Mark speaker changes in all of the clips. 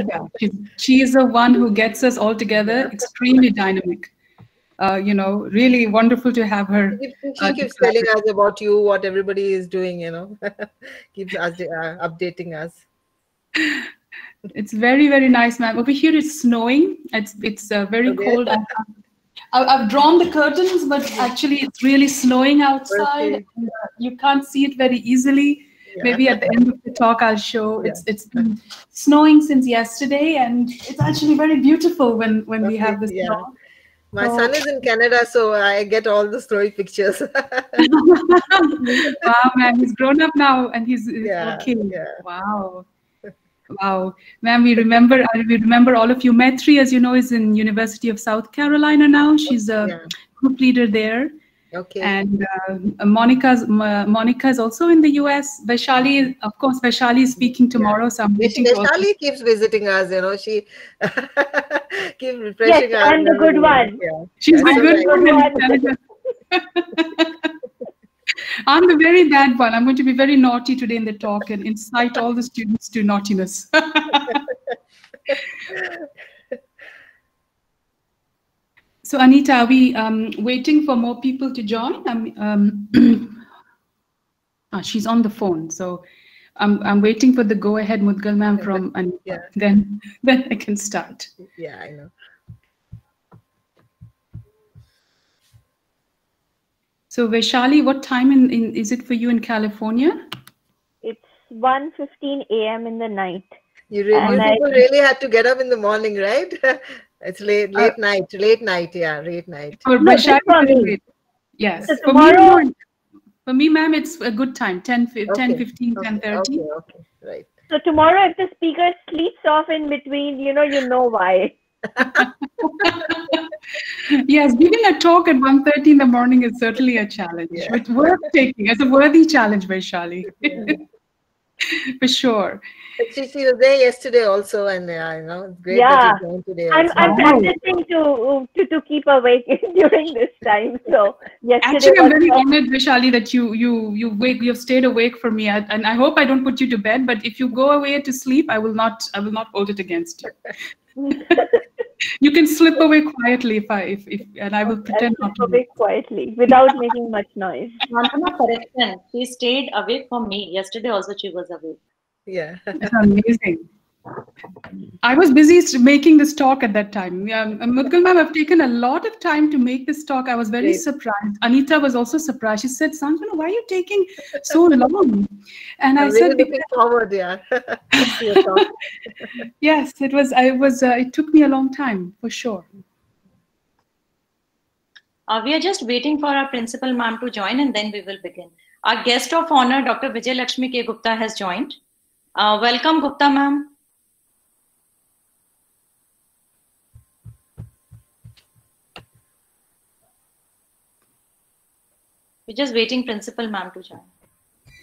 Speaker 1: Anita. She's, she is the one who gets us all together, extremely dynamic. Uh, you know, really wonderful to have her.
Speaker 2: She uh, keeps telling us about you, what everybody is doing, you know, keeps us, uh, updating us.
Speaker 1: It's very, very nice, ma'am. Over here it's snowing. It's it's uh, very okay. cold. I've, I've, drawn the curtains, but actually it's really snowing outside. Okay. You can't see it very easily. Yeah. Maybe at the end of the talk, I'll show. It's it's been snowing since yesterday, and it's actually very beautiful when when okay. we have this yeah. snow.
Speaker 2: My oh. son is in Canada, so I get all the story pictures.
Speaker 1: wow, man, he's grown up now and he's yeah, okay. Yeah. Wow. Wow, ma'am, we remember uh, we remember all of you. Maitri, as you know, is in University of South Carolina now. She's a yeah. group leader there.
Speaker 2: Okay.
Speaker 1: And uh, Monica's uh, Monica is also in the US. Vaishali, of course, Vaishali is speaking tomorrow. Yeah. So I'm waiting.
Speaker 2: Vaishali keeps visiting us. You know, she keeps refreshing
Speaker 3: yes, us. I'm the good one.
Speaker 1: Yeah. She's the good one. I'm the very bad one. I'm going to be very naughty today in the talk and incite all the students to naughtiness. so Anita, are we um, waiting for more people to join? Um, ah, she's on the phone. So I'm, I'm waiting for the go ahead Mudgal ma'am from Anita. Yeah. Then, then I can start.
Speaker 2: Yeah, I know.
Speaker 1: So Vaishali, what time in, in is it for you in California?
Speaker 3: It's 1.15 a.m. in the night.
Speaker 2: You really, you people really had to get up in the morning, right? it's late, uh, late uh, night, late night, yeah, late night.
Speaker 1: For no, Vaishali, yes. So for tomorrow, me, for me, ma'am, it's a good time, 10, 10 okay. 15, okay. 10 30.
Speaker 2: Okay, okay, right.
Speaker 3: So tomorrow, if the speaker sleeps off in between, you know, you know why.
Speaker 1: yes, giving a talk at 1.30 in the morning is certainly a challenge. Yeah. It's worth taking. It's a worthy challenge, Vaishali. Yeah. For sure.
Speaker 2: She, she was there yesterday also, and uh, you know, it's great
Speaker 3: yeah.
Speaker 2: that you joined today.
Speaker 3: I'm, I'm practicing to, to to keep awake during this time. So yesterday.
Speaker 1: Actually, I'm very honored, Vaishali, that you you you wake you've stayed awake for me, and I hope I don't put you to bed. But if you go away to sleep, I will not I will not hold it against you. you can slip away quietly if I if, if and I will pretend
Speaker 3: not to. Away quietly without making much noise.
Speaker 4: Nandana correction. She stayed awake from me. Yesterday also she was awake.
Speaker 2: Yeah.
Speaker 1: It's amazing. I was busy making this talk at that time. Um, Mudgal ma'am, I've taken a lot of time to make this talk. I was very Great. surprised. Anita was also surprised. She said, Sanjana, why are you taking so long? And I'm
Speaker 2: really said, looking forward, yeah.
Speaker 1: yes, it was, I was, uh, it took me a long time for sure.
Speaker 4: Uh, we are just waiting for our principal ma'am to join and then we will begin. Our guest of honor, Dr. Vijay Lakshmi K. Gupta has joined. Uh, welcome, Gupta ma'am. We're just waiting principal ma'am to join.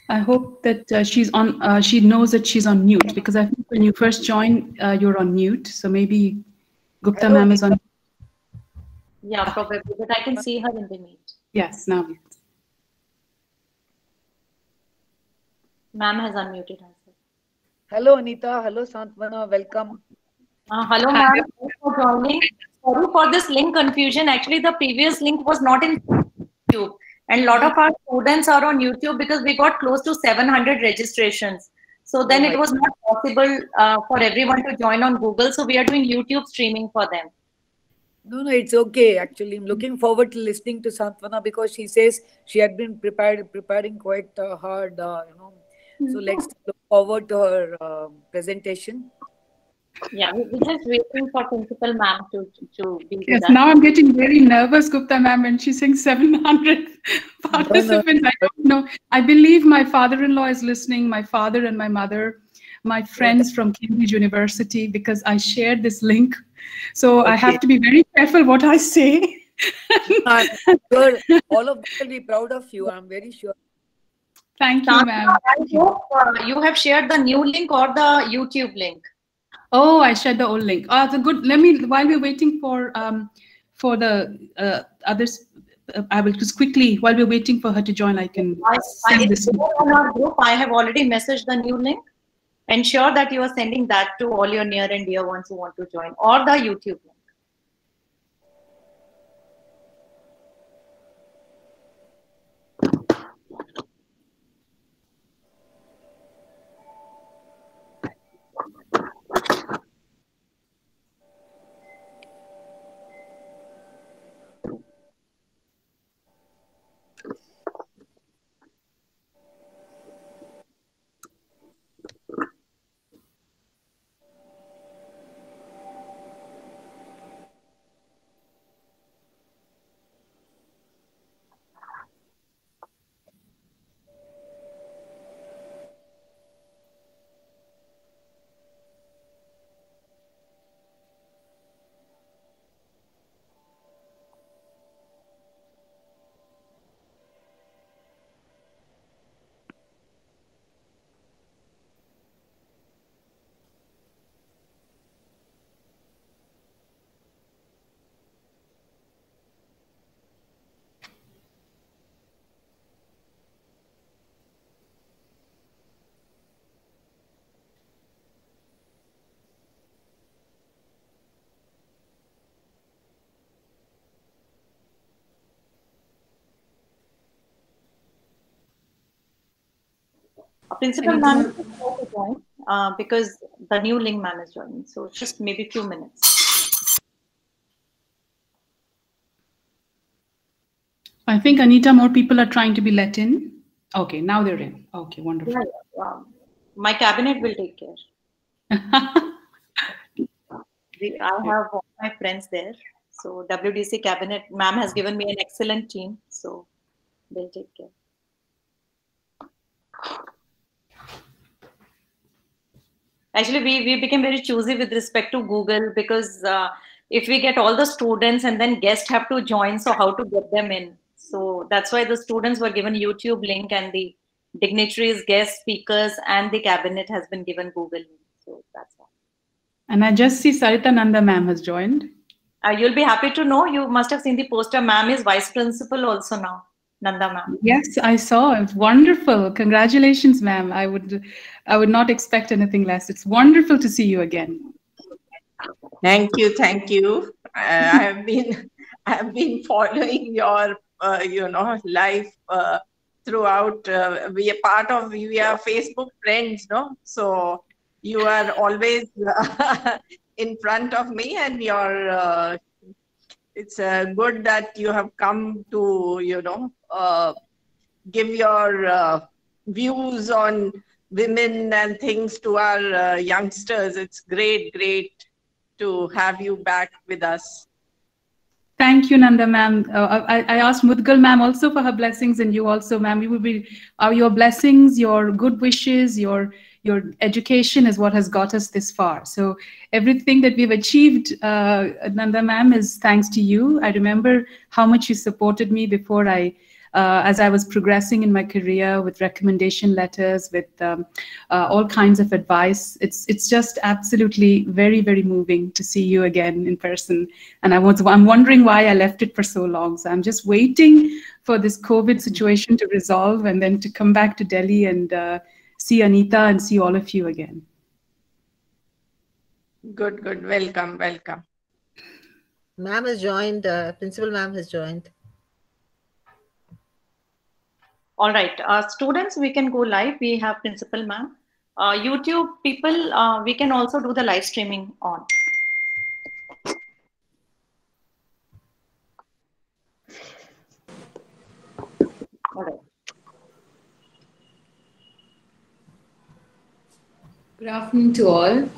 Speaker 1: I hope that uh, she's on, uh, she knows that she's on mute because I think when you first join, uh, you're on mute. So maybe Gupta ma'am is on.
Speaker 4: Yeah, probably, but I can see her in the meet.
Speaker 1: Yes, now.
Speaker 4: Ma'am has unmuted herself.
Speaker 5: Hello, Anita. Hello, Santvana. Welcome.
Speaker 4: Uh, hello, ma'am. Thanks for joining. Sorry for this link confusion. Actually, the previous link was not in YouTube and a lot of our students are on youtube because we got close to 700 registrations. So then oh it was not possible uh, for everyone to join on google. So we are doing youtube streaming for them.
Speaker 5: No no it's okay. Actually i'm looking forward to listening to santvana because she says she had been prepared preparing quite uh, hard uh, you know. So mm-hmm. let's look forward to her uh, presentation
Speaker 4: yeah, we're just waiting for principal ma'am to to be.
Speaker 1: Yes, now I'm getting very nervous, Gupta ma'am, when she's saying 700 participants. I don't know. I believe my father-in-law is listening. My father and my mother, my friends from Cambridge University, because I shared this link. So okay. I have to be very careful what I say.
Speaker 5: uh, all of them will be proud of you. I'm very sure.
Speaker 1: Thank you, ma'am.
Speaker 4: I hope uh, you have shared the new link or the YouTube link.
Speaker 1: Oh, I shared the old link. Oh, that's a good. Let me while we're waiting for um for the uh, others. Uh, I will just quickly while we're waiting for her to join. I can
Speaker 4: I, send I, this. On our group, I have already messaged the new link, ensure that you are sending that to all your near and dear ones who want to join or the YouTube link. Principal ma'am is to join uh, because the new link man is joining. So just maybe a few minutes.
Speaker 1: I think Anita, more people are trying to be let in. Okay, now they're in. Okay, wonderful. Yeah,
Speaker 4: yeah. My cabinet will take care. I have all my friends there. So WDC cabinet, ma'am has given me an excellent team. So they'll take care. Actually we, we became very choosy with respect to google because uh, if we get all the students and then guests have to join so how to get them in? So that's why the students were given youtube link and the dignitaries guest speakers and the cabinet has been given google so that's why
Speaker 1: and i just see sarita nanda ma'am has joined.
Speaker 4: Uh, you'll be happy to know. You must have seen the poster. Ma'am is vice principal also now Nanda ma'am.
Speaker 1: Yes, I saw. It's wonderful. Congratulations, ma'am. I would I would not expect anything less. It's wonderful to see you again.
Speaker 6: Thank you, thank you. Uh, I have been I have been following your uh, you know life uh, throughout. Uh, we are part of we are Facebook friends, no? So you are always in front of me, and your uh, it's uh, good that you have come to you know uh, give your uh, views on women and things to our uh, youngsters. It's great, great to have you back with us.
Speaker 1: Thank you, Nanda ma'am. Uh, I, I, asked Mudgal ma'am also for her blessings and you also, ma'am. We will be, uh, your blessings, your good wishes, your your education is what has got us this far. So everything that we've achieved, uh, Nanda ma'am, is thanks to you. I remember how much you supported me before I uh, as I was progressing in my career with recommendation letters, with um, uh, all kinds of advice. It's it's just absolutely very very moving to see you again in person. And I was I'm wondering why I left it for so long. So I'm just waiting for this COVID situation to resolve and then to come back to Delhi and uh, see Anita and see all of you again.
Speaker 6: Good, good. Welcome, welcome.
Speaker 2: Ma'am has joined. Uh, Principal ma'am has joined.
Speaker 4: All right, uh, students, we can go live. We have principal ma'am. Uh, YouTube people, uh, we can also do the live streaming on. All right.
Speaker 7: Good afternoon to all.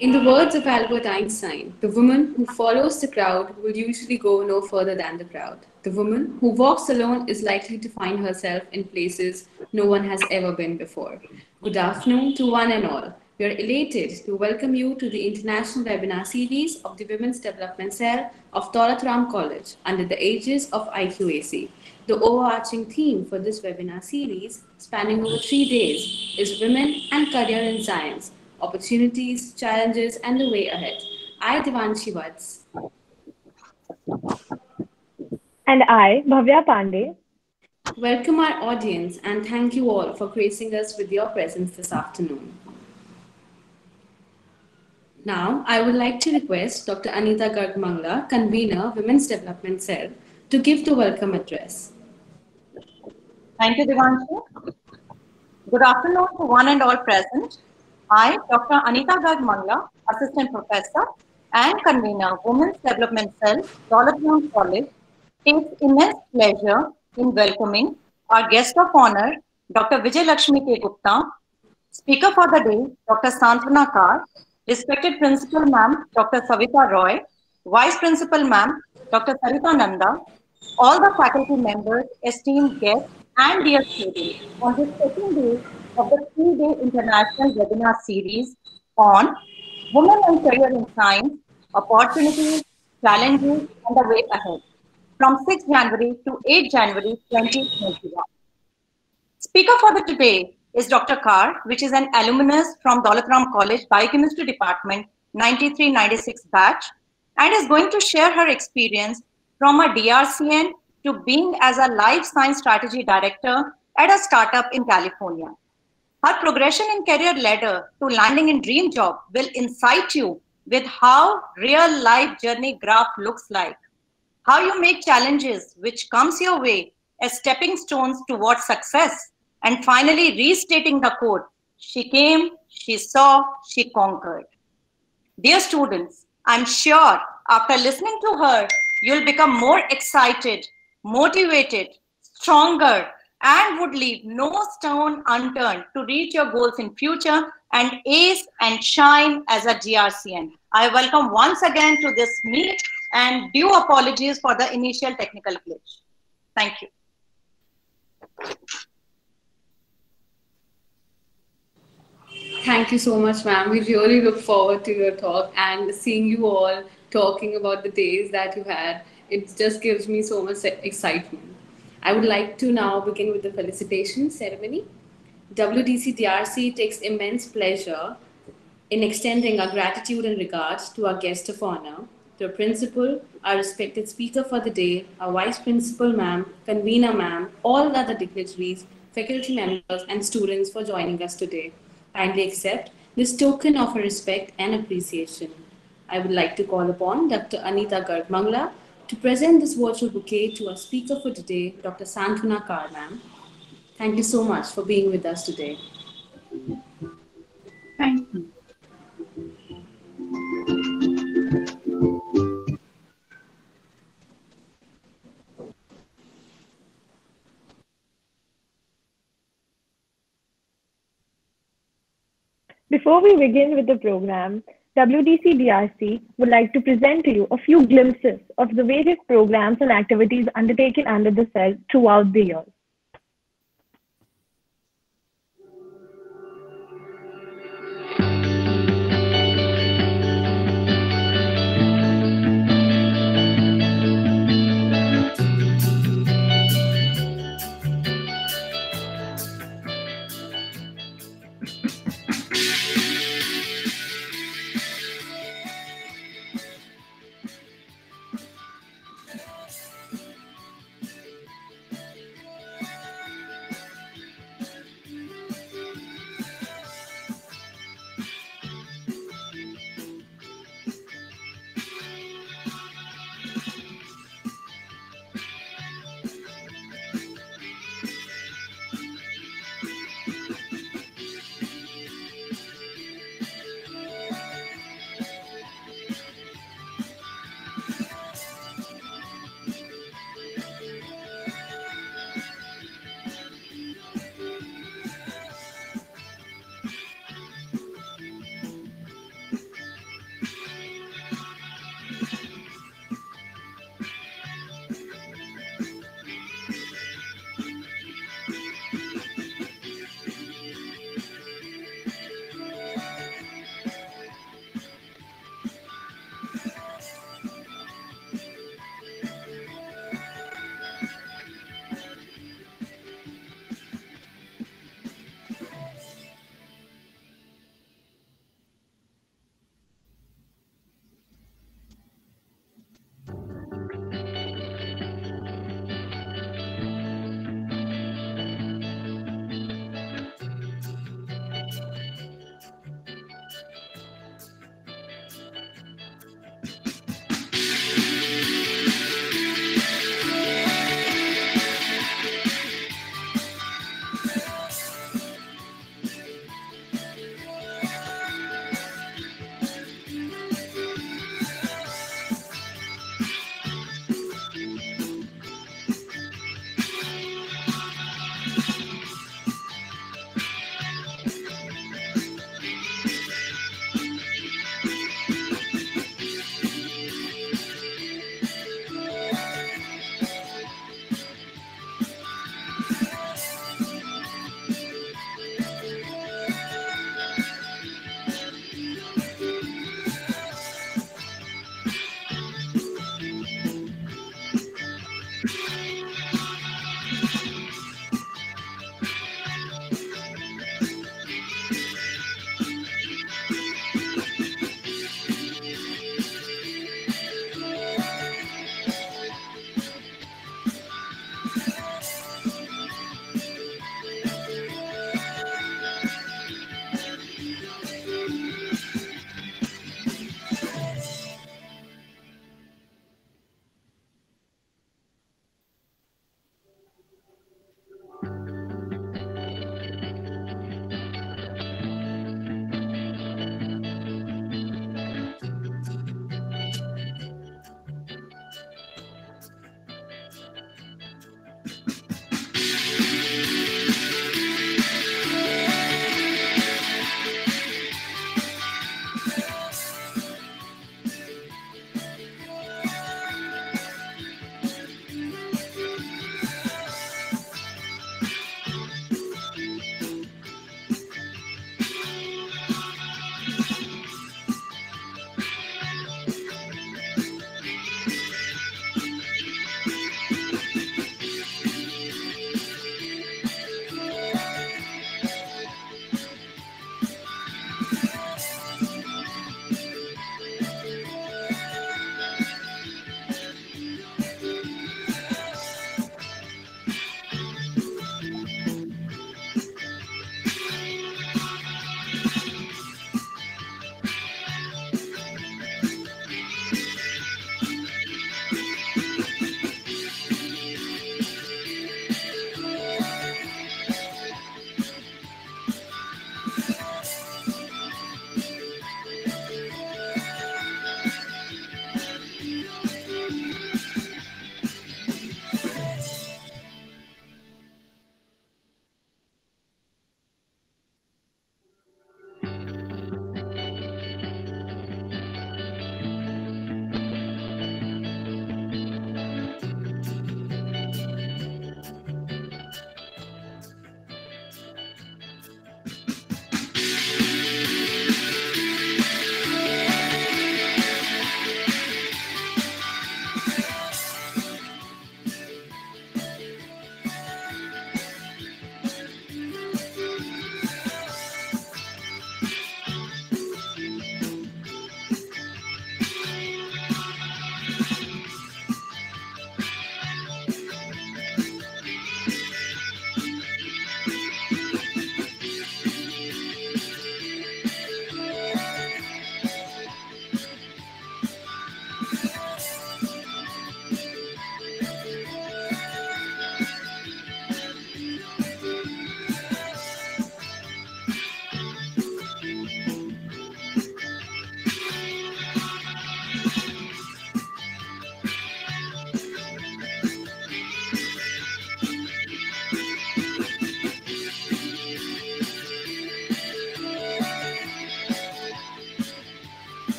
Speaker 7: In the words of Albert Einstein, the woman who follows the crowd will usually go no further than the crowd. The woman who walks alone is likely to find herself in places no one has ever been before. Good afternoon to one and all. We are elated to welcome you to the international webinar series of the Women's Development Cell of Daulat Ram College under the aegis of IQAC. The overarching theme for this webinar series, spanning over three days, is Women and Career in Science opportunities, challenges, and the way ahead. I, Devanshi Vats.
Speaker 3: And I, Bhavya Pandey.
Speaker 7: welcome our audience and thank you all for gracing us with your presence this afternoon. Now, I would like to request Dr. Anita Garg Mangla, convener, Women's Development Cell, to give the welcome address.
Speaker 4: Thank you, Devanshi. Good afternoon to one and all present. I, Dr. Anita Garg Mangla, Assistant Professor and Convener, Women's Development Cell, Daulat Ram College, takes immense pleasure in welcoming our guest of honor, Dr. Vijay Lakshmi K. Gupta, Speaker for the day, Dr. Santvana Kar, respected Principal Ma'am, Dr. Savita Roy, Vice Principal Ma'am, Dr. Sarita Nanda, all the faculty members, esteemed guests, and dear students on this second day of the three-day international webinar series on Women and Career in Science, Opportunities, Challenges, and the Way Ahead from 6 January to 8 January 2021. Speaker for the today is Dr. Kar, which is an alumnus from Daulat Ram College Biochemistry Department 9396 batch and is going to share her experience from a DRCN to being as a life science strategy director at a startup in California. Her progression in career ladder to landing in dream job will incite you with how real life journey graph looks like. How you make challenges which comes your way as stepping stones towards success and finally restating the code. She came, she saw, she conquered. Dear students, I'm sure after listening to her, you'll become more excited, motivated, stronger, and would leave no stone unturned to reach your goals in future and ace and shine as a DRCN. I welcome once again to this meet and due apologies for the initial technical glitch. Thank you.
Speaker 7: Thank you so much, ma'am. We really look forward to your talk and seeing you all talking about the days that you had. It just gives me so much excitement. I would like to now begin with the felicitation ceremony. WDC DRC takes immense pleasure in extending our gratitude and regards to our guest of honor, the principal, our respected speaker for the day, our vice principal ma'am, convener ma'am, all other dignitaries, faculty members, and students for joining us today. Kindly accept this token of respect and appreciation. I would like to call upon Dr. Anita Gargmangla to present this virtual bouquet to our speaker for today, Dr. Santvana Kar, ma'am. Thank you so much for being with us today.
Speaker 1: Thank you.
Speaker 3: Before we begin with the program, WDC DRC would like to present to you a few glimpses of the various programs and activities undertaken under the cell throughout the year.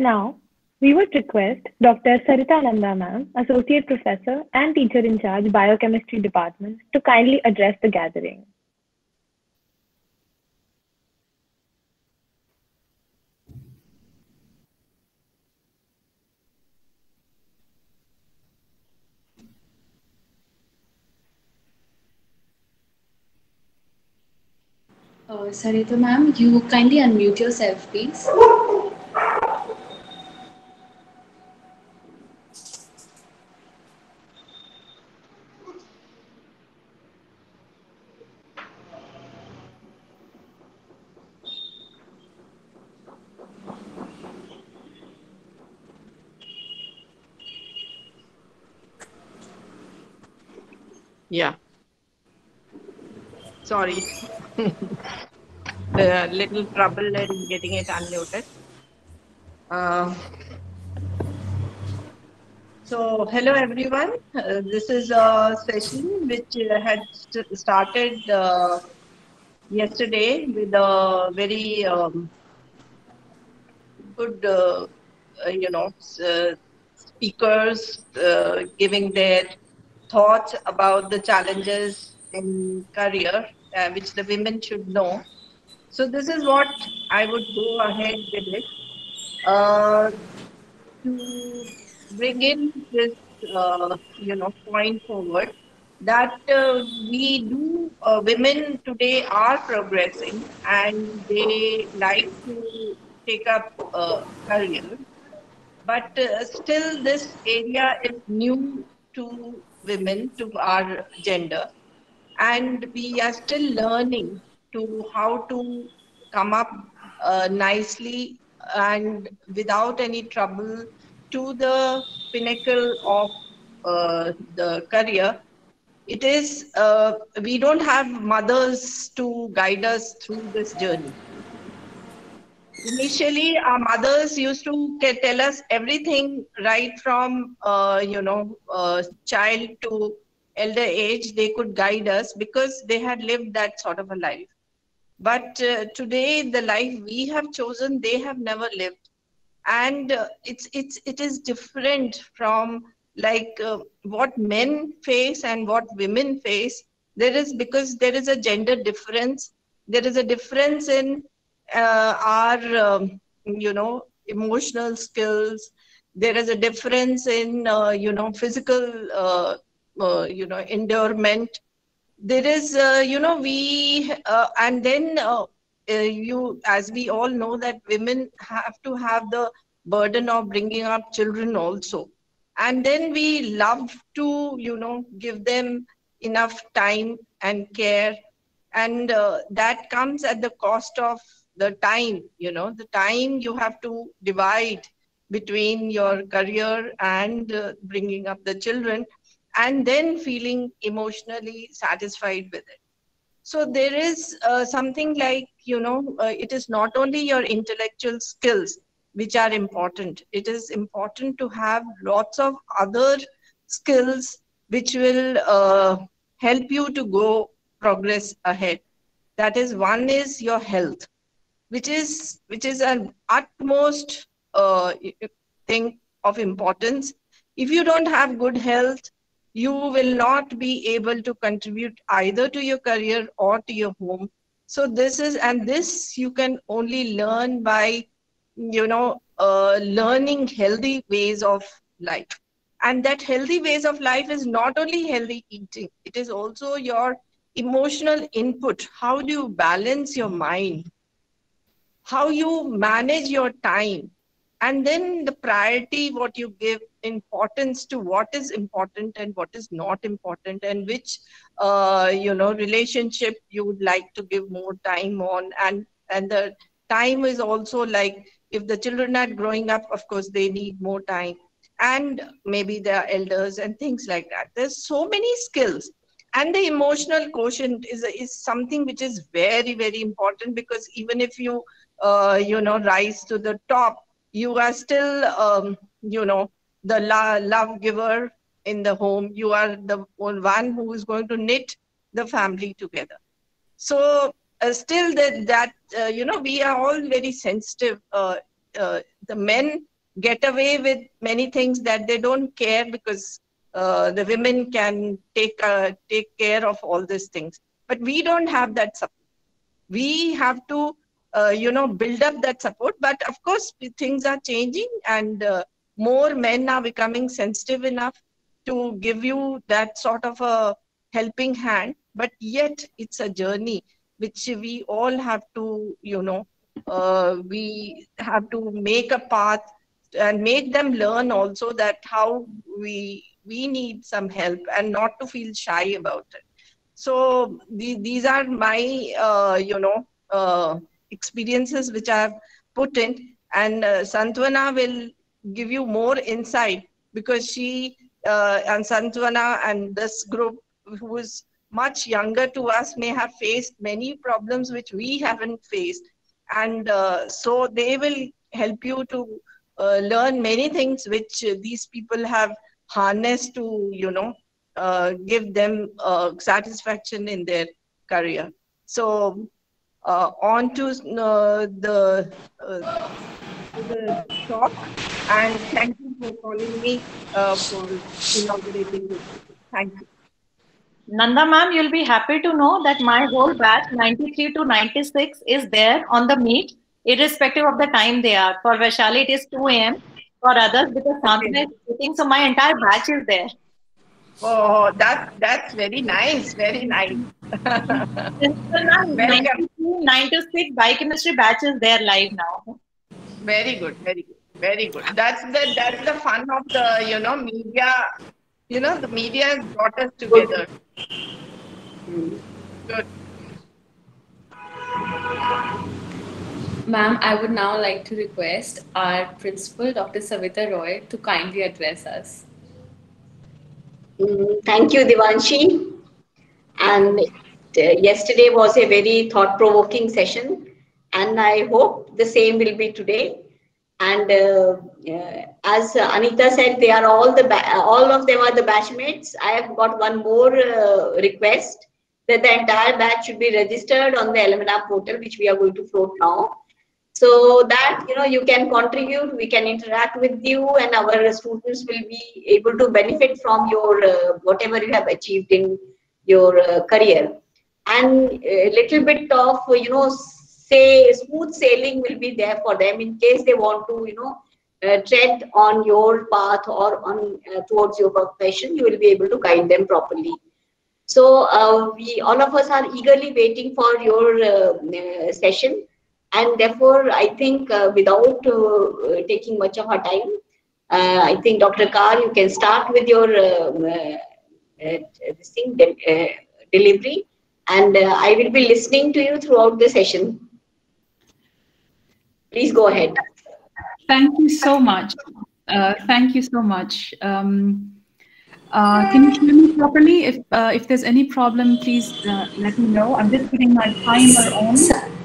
Speaker 3: Now, we would request Dr. Sarita Nanda ma'am, Associate Professor and Teacher in Charge, Biochemistry Department, to kindly address the gathering.
Speaker 7: Uh, Sarita ma'am, you kindly unmute yourself, please.
Speaker 6: Yeah. Sorry. A little trouble in getting it unmuted. Uh, so, hello everyone. Uh, this is a session which uh, had st- started uh, yesterday with a very um, good, uh, you know, uh, speakers uh, giving their thoughts about the challenges in career, uh, which the women should know. So this is what I would go ahead with it. Uh, to bring in this, uh, you know, point forward that uh, we do, uh, women today are progressing and they like to take up uh, career, but uh, still this area is new to women, to our gender, and we are still learning to how to come up uh, nicely and without any trouble to the pinnacle of uh, the career. It is uh, we don't have mothers to guide us through this journey initially our mothers used to tell us everything right from uh, you know uh, child to elder age they could guide us because they had lived that sort of a life. But uh, today the life we have chosen they have never lived. And uh, it's it's it is different from like uh, what men face and what women face. There is because there is a gender difference. There is a difference in uh, our um, you know emotional skills there is a difference in uh, you know physical uh, uh, you know endurement there is uh, you know we uh, and then you as we all know that women have to have the burden of bringing up children also. And then we love to you know give them enough time and care. And that comes at the cost of the time you know the time you have to divide between your career and uh, bringing up the children and then feeling emotionally satisfied with it. So there is uh, something like you know uh, it is not only your intellectual skills which are important. It is important to have lots of other skills which will uh, help you to go progress ahead. That is one is your health which is which is an utmost uh, thing of importance. If you don't have good health you will not be able to contribute either to your career or to your home. So this is and this you can only learn by you know uh, learning healthy ways of life. And that healthy ways of life is not only healthy eating it is also your emotional input. How do you balance your mind how you manage your time. And then the priority what you give importance to what is important and what is not important and which uh, you know relationship you would like to give more time on. And and the time is also like if the children are growing up of course they need more time. And maybe their elders and things like that. There's so many skills. And the emotional quotient is is something which is very very important because even if you you know rise to the top you are still um, you know the la- love giver in the home you are the one who is going to knit the family together so uh, still that that uh, you know we are all very sensitive uh, uh, the men get away with many things that they don't care because uh, the women can take uh, take care of all these things. But we don't have that support. We have to, uh, you know, build up that support. But of course, things are changing, and uh, more men are becoming sensitive enough to give you that sort of a helping hand. But yet, it's a journey which we all have to, you know, uh, we have to make a path and make them learn also that how we we need some help and not to feel shy about it so the, these are my uh, you know uh, experiences which i have put in and uh, santvana will give you more insight because she uh, and santvana and this group who is much younger to us may have faced many problems which we haven't faced. And uh, so they will help you to uh, learn many things which these people have harnessed to you know uh, give them uh, satisfaction in their career. So uh, on to uh, the the talk and thank you for calling me for inaugurating this thank you
Speaker 4: Nanda ma'am, you'll be happy to know that my whole batch, 93 to 96, is there on the meet, irrespective of the time they are. For Vaishali, it is 2 a.m. For others, because Santvana is sitting, so my entire batch is there.
Speaker 6: Oh, that that's very nice, very nice.
Speaker 4: very 9 to 6 biochemistry batch is there live now.
Speaker 6: Very good, very good, very good. That's the that's the fun of the you know media you know, the media has brought us together. Good.
Speaker 7: Ma'am, I would now like to request our principal, Dr. Savita Roy, to kindly address us.
Speaker 8: Thank you, Devanshi. And uh, yesterday was a very thought-provoking session, and I hope the same will be today. And uh, uh, as Anita said, they are all the all of them are the batchmates. I have got one more uh, request that the entire batch should be registered on the Alumina portal, which we are going to float now. So that you know you can contribute, we can interact with you, and our students will be able to benefit from your uh, whatever you have achieved in your uh, career. And a little bit of you know say smooth sailing will be there for them in case they want to you know uh, tread on your path or on uh, towards your profession you will be able to guide them properly so uh, we all of us are eagerly waiting for your uh, session and therefore i think uh, without taking much of our time i think dr Kar you can start with your this thing delivery and i will be listening to you throughout the session Please go ahead.
Speaker 1: Thank you so much. Uh, thank you so much. Um, uh, can you hear me properly? If uh, if there's any problem, please uh, let me know. I'm just putting my timer on.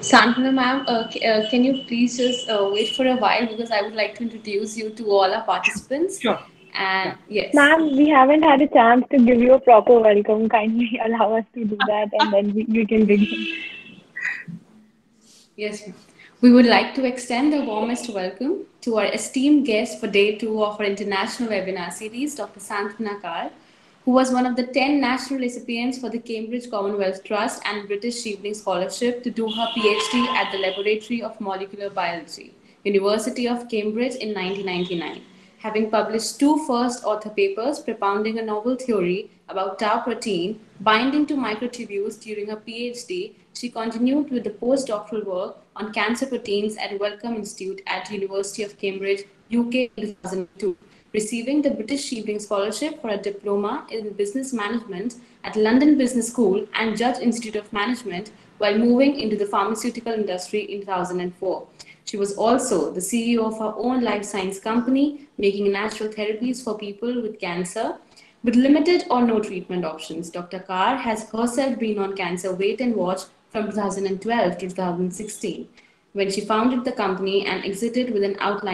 Speaker 7: Santvana ma'am, uh, uh, can you please just wait for a while because I would like to introduce you to all our participants.
Speaker 1: Sure.
Speaker 7: And yes.
Speaker 3: Ma'am, we haven't had a chance to give you a proper welcome. Kindly allow us to do that and then we, we can begin.
Speaker 7: Yes. We would like to extend the warmest welcome to our esteemed guest for day two of our international webinar series, Dr. Santvana Kar, who was one of the 10 national recipients for the Cambridge Commonwealth Trust and British Chevening Scholarship to do her PhD at the Laboratory of Molecular Biology, University of Cambridge in 1999 having published two first author papers propounding a novel theory about tau protein binding to microtubules during her PhD, she continued with the postdoctoral work on cancer proteins at Wellcome Institute at University of Cambridge, UK in 2002, receiving the British Chevening Scholarship for a diploma in business management at London Business School and Judge Institute of Management while moving into the pharmaceutical industry in 2004. She was also the CEO of her own life science company, making natural therapies for people with cancer. With limited or no treatment options, Dr. Kar has herself been on cancer wait and watch from 2012 to 2016, when she founded the company and exited with an out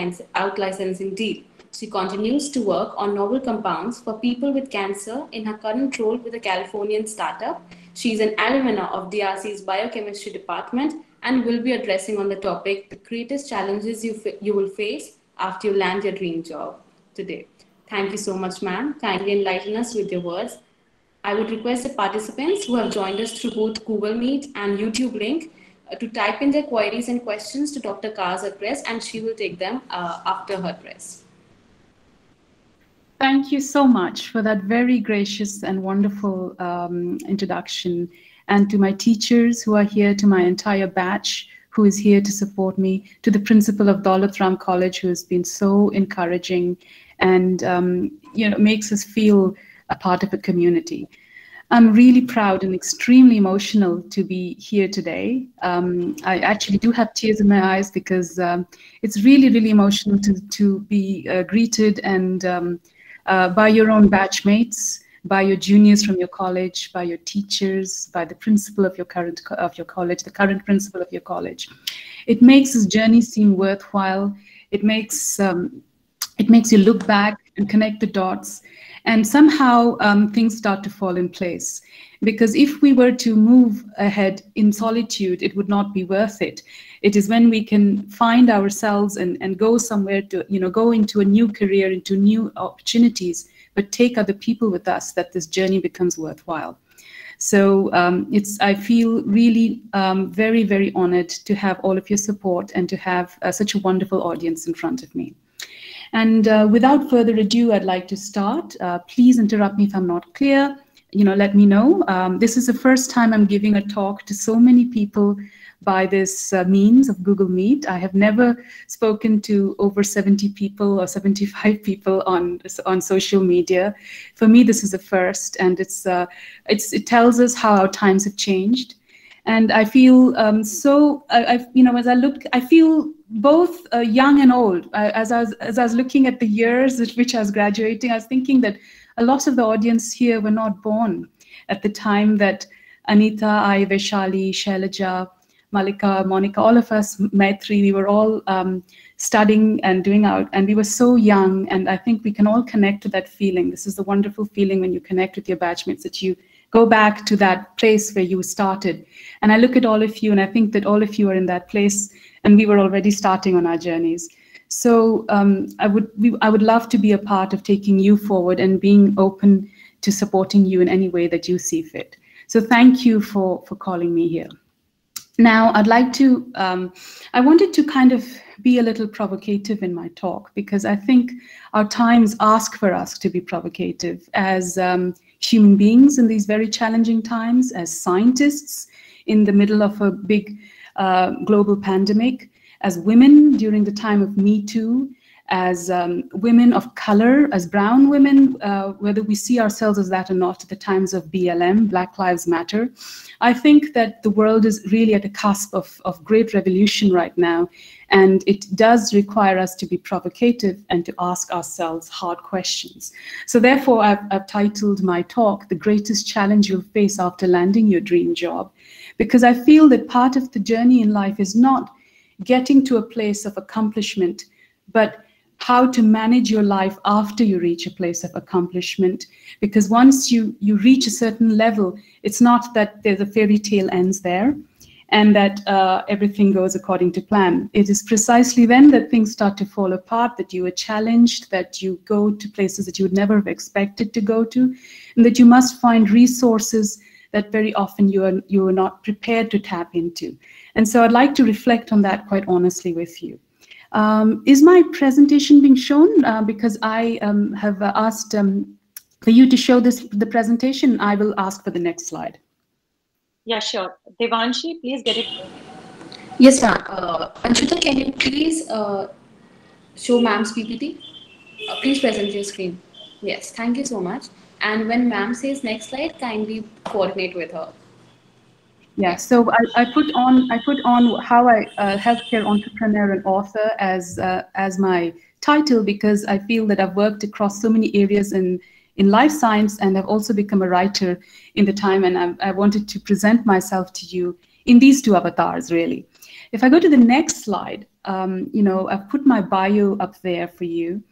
Speaker 7: licensing deal. She continues to work on novel compounds for people with cancer in her current role with a Californian startup. She is an alumna of DRC's biochemistry department and will be addressing on the topic the greatest challenges you, you will face after you land your dream job today. Thank you so much, ma'am. Kindly enlighten us with your words. I would request the participants who have joined us through both Google Meet and YouTube link uh, to type in their queries and questions to Dr. Kar's address and she will take them uh, after her address.
Speaker 1: Thank you so much for that very gracious and wonderful um, introduction. And to my teachers who are here, to my entire batch who is here to support me, to the principal of Daulat Ram College who has been so encouraging and um, you know makes us feel a part of a community. I'm really proud and extremely emotional to be here today. Um, I actually do have tears in my eyes because um, it's really, really emotional to, to be uh, greeted and um, uh, by your own batchmates, by your juniors from your college, by your teachers, by the principal of your current of your college, the current principal of your college. It makes this journey seem worthwhile. It makes um, it makes you look back and connect the dots, and somehow um, things start to fall in place. Because if we were to move ahead in solitude, it would not be worth it. It is when we can find ourselves and, and go somewhere to, you know, go into a new career, into new opportunities, but take other people with us that this journey becomes worthwhile. So um, it's I feel really um, very, very honored to have all of your support and to have uh, such a wonderful audience in front of me. And uh, without further ado, I'd like to start. Uh, please interrupt me if I'm not clear. You know, let me know. Um, this is the first time I'm giving a talk to so many people by this uh, means of Google Meet. I have never spoken to over 70 people or 75 people on on social media. For me, this is the first, and it's uh, it's it tells us how our times have changed. And I feel um, so. I, I, you know, as I look, I feel both uh, young and old. I, as I was as I was looking at the years at which I was graduating, I was thinking that a lot of the audience here were not born at the time that Anita, I, Vaishali, Shailaja, Malika, Monica, all of us, Maitri, we were all um, studying and doing out, and we were so young. And I think we can all connect to that feeling. This is the wonderful feeling when you connect with your batchmates that you go back to that place where you started. And I look at all of you, and I think that all of you are in that place, and we were already starting on our journeys. So um, I would we, I would love to be a part of taking you forward and being open to supporting you in any way that you see fit. So thank you for for calling me here. Now, I'd like to, um, I wanted to kind of be a little provocative in my talk because I think our times ask for us to be provocative as um, human beings in these very challenging times, as scientists in the middle of a big uh, global pandemic, as women during the time of Me Too, as um, women of color, as brown women, uh, whether we see ourselves as that or not at the times of BLM, Black Lives Matter. I think that the world is really at a cusp of, of great revolution right now. And it does require us to be provocative and to ask ourselves hard questions. So therefore, I've, I've titled my talk, The Greatest Challenge You'll Face After Landing Your Dream Job, because I feel that part of the journey in life is not getting to a place of accomplishment, but how to manage your life after you reach a place of accomplishment. Because once you you reach a certain level it's not that there's a fairy tale ends there and that uh, everything goes according to plan. It is precisely then that things start to fall apart that you are challenged that you go to places that you would never have expected to go to and that you must find resources that very often you are you are not prepared to tap into. And so i'd like to reflect on that quite honestly with you um, is my presentation being shown? Uh, because I um, have asked um, for you to show this the presentation. I will ask for the next slide.
Speaker 4: Yeah, sure. Devanshi, please get it.
Speaker 7: Yes, ma'am. Uh, Anshita, can you please uh, show ma'am's PPT? Uh, please present your screen. Yes, thank you so much. And when ma'am says next slide, kindly coordinate with her.
Speaker 1: Yeah, so I, I put on I put on how I uh, healthcare entrepreneur and author as uh, as my title because I feel that I've worked across so many areas in in life science and I've also become a writer in the time and I, I wanted to present myself to you in these two avatars really. If I go to the next slide, um, you know I've put my bio up there for you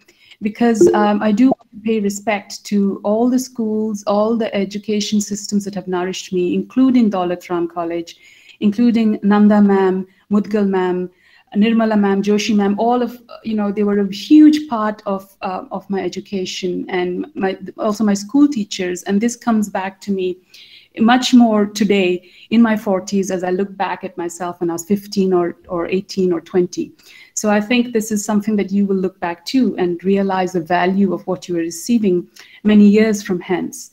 Speaker 1: because um, I do pay respect to all the schools, all the education systems that have nourished me, including Daulat Ram College, including Nanda ma'am, Mudgal ma'am, Nirmala ma'am, Joshi ma'am, all of, you know, they were a huge part of, uh, of my education and my, also my school teachers. And this comes back to me much more today in my 40s as I look back at myself when I was 15 or, or 18 or 20. So I think this is something that you will look back to and realize the value of what you are receiving many years from hence.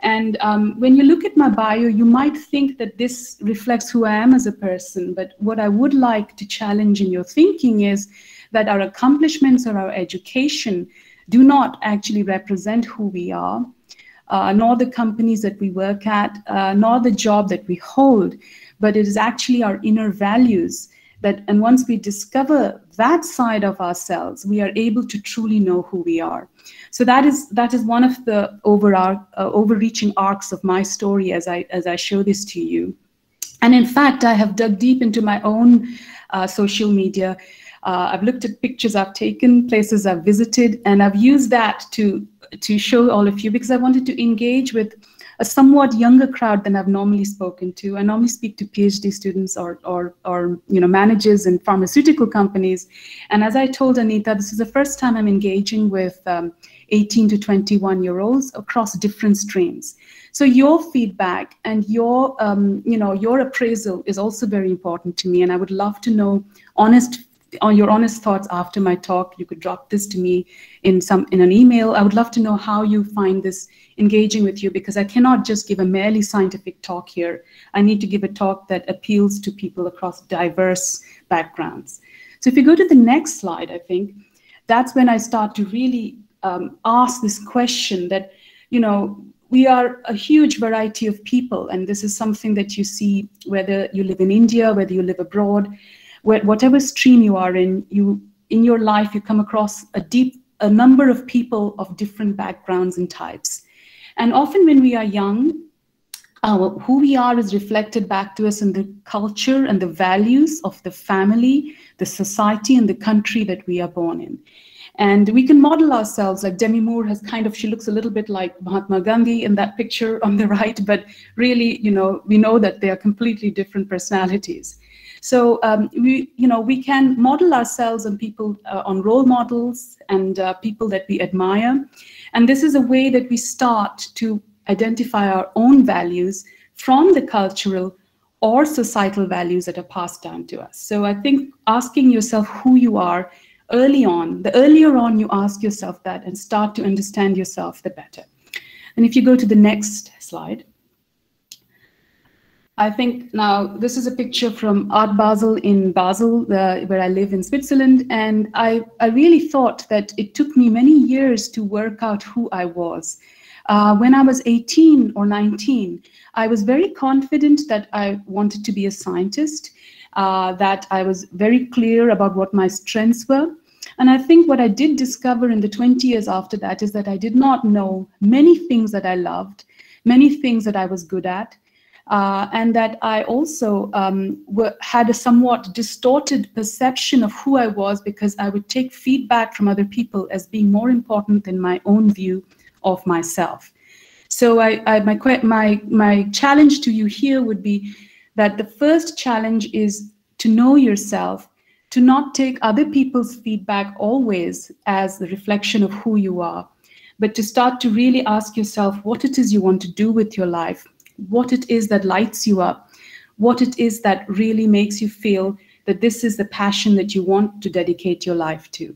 Speaker 1: And um, when you look at my bio, you might think that this reflects who I am as a person. But what I would like to challenge in your thinking is that our accomplishments or our education do not actually represent who we are uh, nor the companies that we work at, uh, nor the job that we hold, but it is actually our inner values that, and once we discover that side of ourselves, we are able to truly know who we are. So that is that is one of the over uh, overreaching arcs of my story as I as I show this to you. And in fact, I have dug deep into my own uh, social media. Uh, I've looked at pictures I've taken, places I've visited, and I've used that to to show all of you because I wanted to engage with a somewhat younger crowd than I've normally spoken to. I normally speak to PhD students or, or, or you know, managers in pharmaceutical companies. And as I told Anita, this is the first time I'm engaging with um, 18 to 21 year olds across different streams. So your feedback and your, um, you know, your appraisal is also very important to me. And I would love to know honest on your honest thoughts after my talk. You could drop this to me in some in an email. I would love to know how you find this engaging with you because I cannot just give a merely scientific talk here. I need to give a talk that appeals to people across diverse backgrounds. So if you go to the next slide, I think that's when I start to really um, ask this question that, you know, we are a huge variety of people, and this is something that you see whether you live in India, whether you live abroad, whatever stream you are in, you in your life you come across a deep a number of people of different backgrounds and types. And often when we are young, who we are is reflected back to us in the culture and the values of the family, the society, and the country that we are born in. And we can model ourselves like Demi Moore has kind of, she looks a little bit like Mahatma Gandhi in that picture on the right, but really, you know, we know that they are completely different personalities. So um, we, you know, we can model ourselves on people, uh, on role models and uh, people that we admire. And this is a way that we start to identify our own values from the cultural or societal values that are passed down to us. So I think asking yourself who you are early on, the earlier on you ask yourself that and start to understand yourself, the better. And if you go to the next slide. I think now this is a picture from Art Basel in Basel, uh, where I live in Switzerland. And I, I really thought that it took me many years to work out who I was. Uh, when I was 18 or 19, I was very confident that I wanted to be a scientist, uh, that I was very clear about what my strengths were. And I think what I did discover in the 20 years after that is that I did not know many things that I loved, many things that I was good at, uh, and that I also um, had a somewhat distorted perception of who I was because I would take feedback from other people as being more important than my own view of myself. So I, I, my, my, my challenge to you here would be that the first challenge is to know yourself, to not take other people's feedback always as the reflection of who you are, but to start to really ask yourself what it is you want to do with your life, what it is that lights you up, what it is that really makes you feel that this is the passion that you want to dedicate your life to.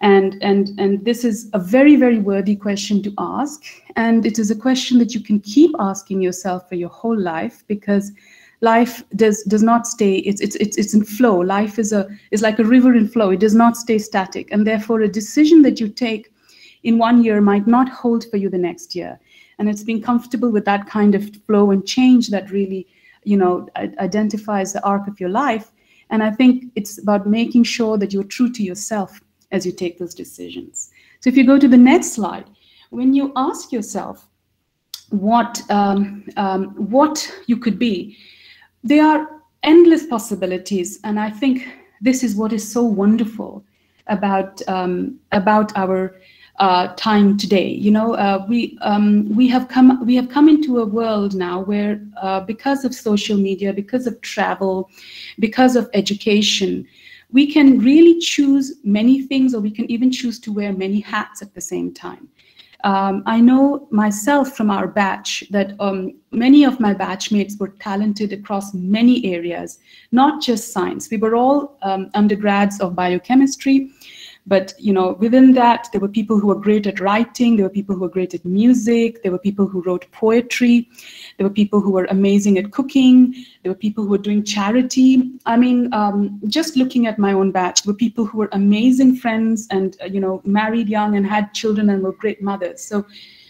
Speaker 1: And, and, and this is a very, very worthy question to ask. And it is a question that you can keep asking yourself for your whole life because life does does not stay it's it's it's, it's in flow life is a is like a river in flow it does not stay static and therefore a decision that you take in one year might not hold for you the next year and it's being comfortable with that kind of flow and change that really you know identifies the arc of your life. And i think it's about making sure that you're true to yourself as you take those decisions. So if you go to the next slide when you ask yourself what um, um, what you could be there are endless possibilities. And i think this is what is so wonderful about um, about our uh, time today. You know, uh, we um, we have come we have come into a world now where, uh, because of social media, because of travel, because of education, we can really choose many things or we can even choose to wear many hats at the same time. Um, I know myself from our batch that um, many of my batchmates were talented across many areas, not just science. We were all um, undergrads of biochemistry, but you know, within that, there were people who were great at writing, there were people who were great at music, there were people who wrote poetry, there were people who were amazing at cooking, there were people who were doing charity. I mean, um, just looking at my own batch, there were people who were amazing friends and uh, you know, married young and had children and were great mothers. So,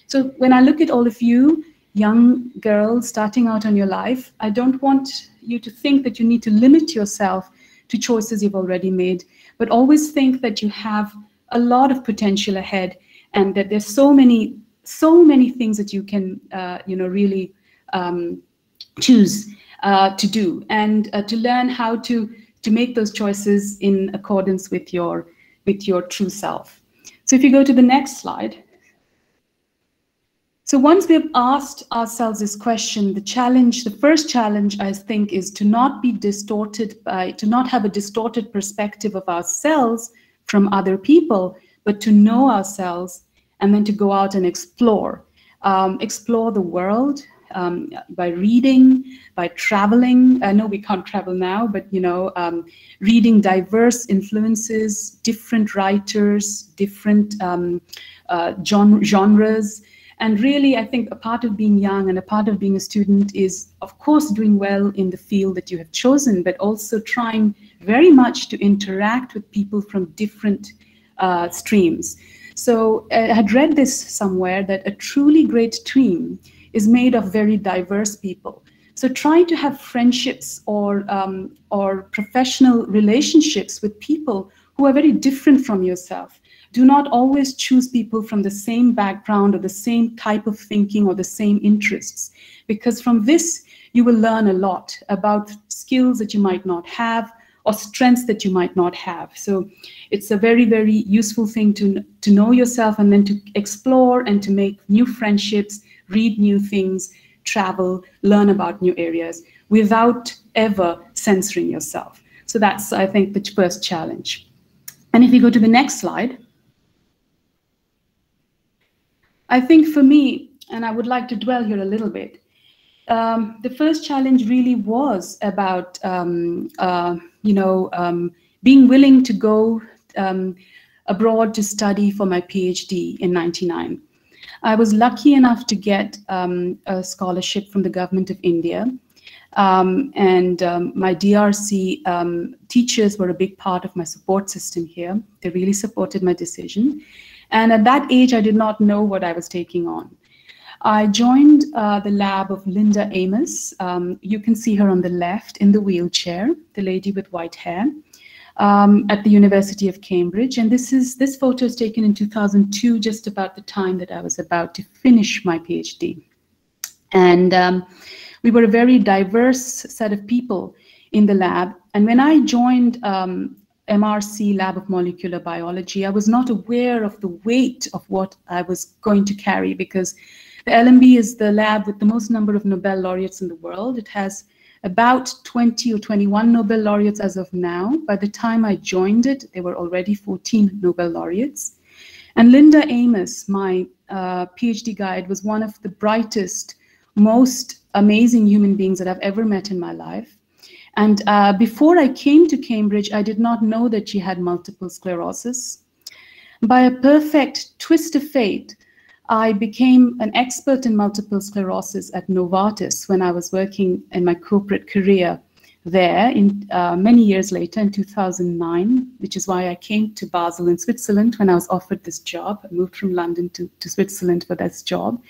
Speaker 1: so when I look at all of you, young girls starting out on your life, I don't want you to think that you need to limit yourself to choices you've already made but always think that you have a lot of potential ahead and that there's so many so many things that you can uh, you know really um, choose uh, to do and uh, to learn how to to make those choices in accordance with your with your true self. So if you go to the next slide so once we've asked ourselves this question, the challenge, the first challenge, I think, is to not be distorted by, to not have a distorted perspective of ourselves from other people, but to know ourselves and then to go out and explore. Um, explore the world um, by reading, by traveling. I know we can't travel now, but you know, um, reading diverse influences, different writers, different um, uh, genre, genres, and really, I think a part of being young and a part of being a student is, of course, doing well in the field that you have chosen, but also trying very much to interact with people from different uh, streams. So uh, I had read this somewhere that a truly great team is made of very diverse people. So try to have friendships or um, or professional relationships with people who are very different from yourself do not always choose people from the same background or the same type of thinking or the same interests, because from this, you will learn a lot about skills that you might not have or strengths that you might not have. So it's a very, very useful thing to, to know yourself and then to explore and to make new friendships, read new things, travel, learn about new areas without ever censoring yourself. So that's, I think, the first challenge. And if you go to the next slide, I think for me, and I would like to dwell here a little bit, um, the first challenge really was about, um, uh, you know, um, being willing to go um, abroad to study for my PhD in 99. I was lucky enough to get um, a scholarship from the government of India. Um, and my DRC teachers were a big part of my support system here. They really supported my decision. And at that age, I did not know what I was taking on. I joined uh, the lab of Linda Amos. Um, you can see her on the left in the wheelchair, the lady with white hair, um, at the University of Cambridge. And this is this photo is taken in 2002, just about the time that I was about to finish my PhD. And um, we were a very diverse set of people in the lab. And when I joined um, MRC Lab of Molecular Biology, I was not aware of the weight of what I was going to carry because the LMB is the lab with the most number of Nobel laureates in the world. It has about 20 or 21 Nobel laureates as of now. By the time I joined it, there were already 14 Nobel laureates. And Linda Amos, my uh, PhD guide, was one of the brightest, most amazing human beings that I've ever met in my life. And uh, before I came to Cambridge, I did not know that she had multiple sclerosis. By a perfect twist of fate, I became an expert in multiple sclerosis at Novartis when I was working in my corporate career there in uh, many years later in 2009, which is why I came to Basel in Switzerland when I was offered this job. I moved from London to, to Switzerland for this job.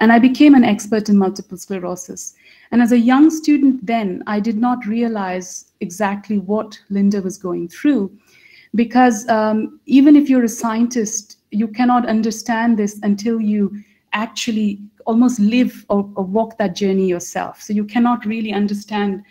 Speaker 1: And I became an expert in multiple sclerosis. And as a young student then, I did not realize exactly what Linda was going through because um, even if you're a scientist, you cannot understand this until you actually almost live or, or, walk that journey yourself. So you cannot really understand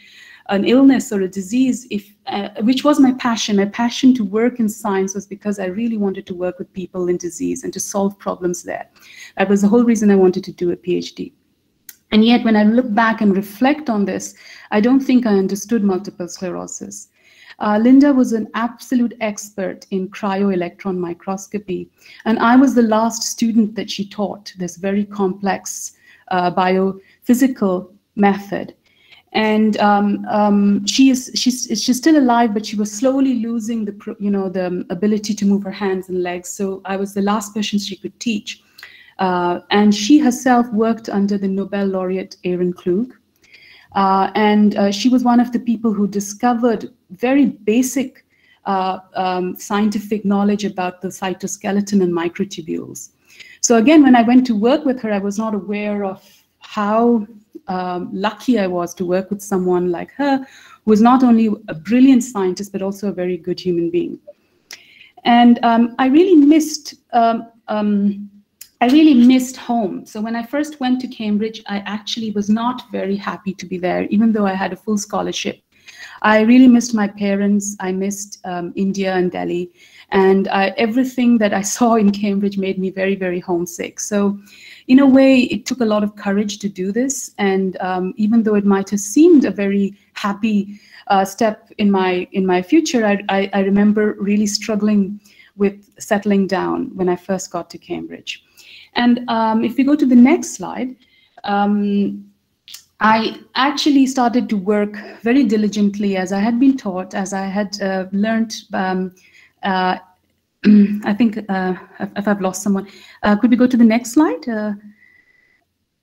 Speaker 1: an illness or a disease, if uh, which was my passion. My passion to work in science was because I really wanted to work with people in disease and to solve problems there. That was the whole reason I wanted to do a PhD. And yet, when I look back and reflect on this, I don't think I understood multiple sclerosis. uh, Linda was an absolute expert in cryo-electron microscopy, and I was the last student that she taught this very complex uh, biophysical method. And um, um, she is she's she's still alive, but she was slowly losing the you know the ability to move her hands and legs. So I was the last person she could teach. Uh, and she herself worked under the Nobel laureate Aaron Klug. Uh, and uh, she was one of the people who discovered very basic uh, um, scientific knowledge about the cytoskeleton and microtubules. So again, when I went to work with her, I was not aware of how um, lucky I was to work with someone like her, who was not only a brilliant scientist, but also a very good human being. And um, I really missed um, um I really missed home. So when I first went to Cambridge, I actually was not very happy to be there, even though I had a full scholarship. I really missed my parents. I missed um, India and Delhi. And I, everything that I saw in Cambridge made me very, very homesick. So in a way, it took a lot of courage to do this. And um, even though it might have seemed a very happy uh, step in my in my future, I, I, I remember really struggling with settling down when I first got to Cambridge. And um, if we go to the next slide, um, I actually started to work very diligently as I had been taught, as I had uh, learned. Um, uh, I think uh, if I've lost someone, uh, could we go to the next slide? Uh,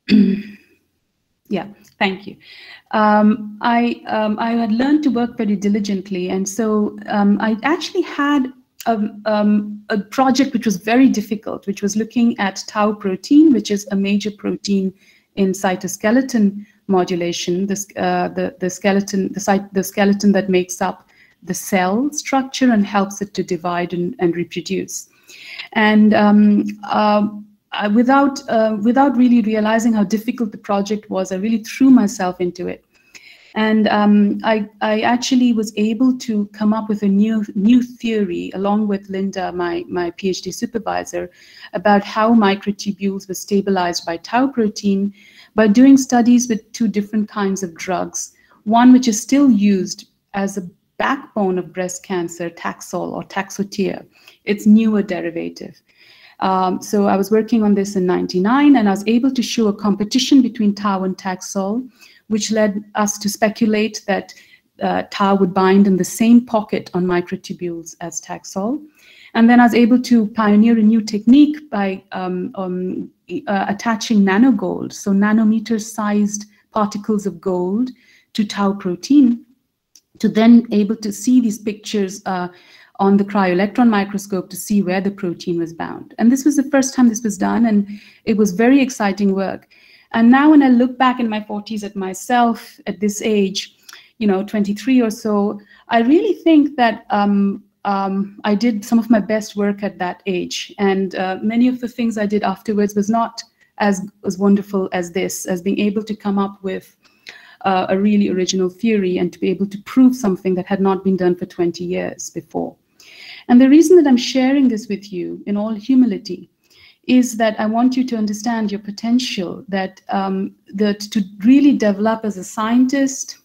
Speaker 1: yeah, thank you. Um, I um, I had learned to work very diligently, and so um, I actually had um, um, a project which was very difficult, which was looking at tau protein, which is a major protein in cytoskeleton modulation, this, uh, the, the skeleton, the, the skeleton that makes up the cell structure and helps it to divide and, and reproduce. And um, uh, I, without, uh, without really realizing how difficult the project was, I really threw myself into it. And um, I, I actually was able to come up with a new, new theory along with Linda, my, my PhD supervisor, about how microtubules were stabilized by tau protein by doing studies with two different kinds of drugs. One which is still used as a backbone of breast cancer, Taxol or Taxotere. It's newer derivative. Um, so I was working on this in 99 and I was able to show a competition between tau and Taxol which led us to speculate that uh, tau would bind in the same pocket on microtubules as Taxol. And then I was able to pioneer a new technique by um, um, uh, attaching nanogold, so nanometer-sized particles of gold to tau protein, to then able to see these pictures uh, on the cryo-electron microscope to see where the protein was bound. And this was the first time this was done, and it was very exciting work. And now when I look back in my 40s at myself at this age, you know, 23 or so, I really think that um, um, I did some of my best work at that age. And uh, many of the things I did afterwards was not as, as wonderful as this, as being able to come up with uh, a really original theory and to be able to prove something that had not been done for 20 years before. And the reason that I'm sharing this with you in all humility is that I want you to understand your potential, that, um, that to really develop as a scientist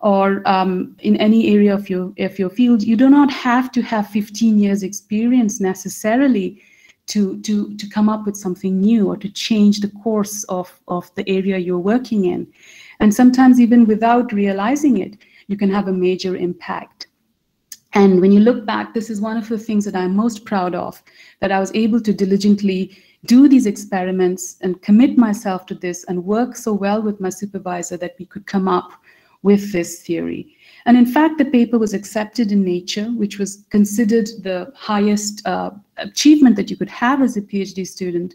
Speaker 1: or um, in any area of your, of your field, you do not have to have 15 years experience necessarily to, to, to come up with something new or to change the course of, of the area you're working in. And sometimes even without realizing it, you can have a major impact. And when you look back, this is one of the things that I'm most proud of, that I was able to diligently do these experiments and commit myself to this and work so well with my supervisor that we could come up with this theory. And in fact, the paper was accepted in Nature, which was considered the highest uh, achievement that you could have as a PhD student.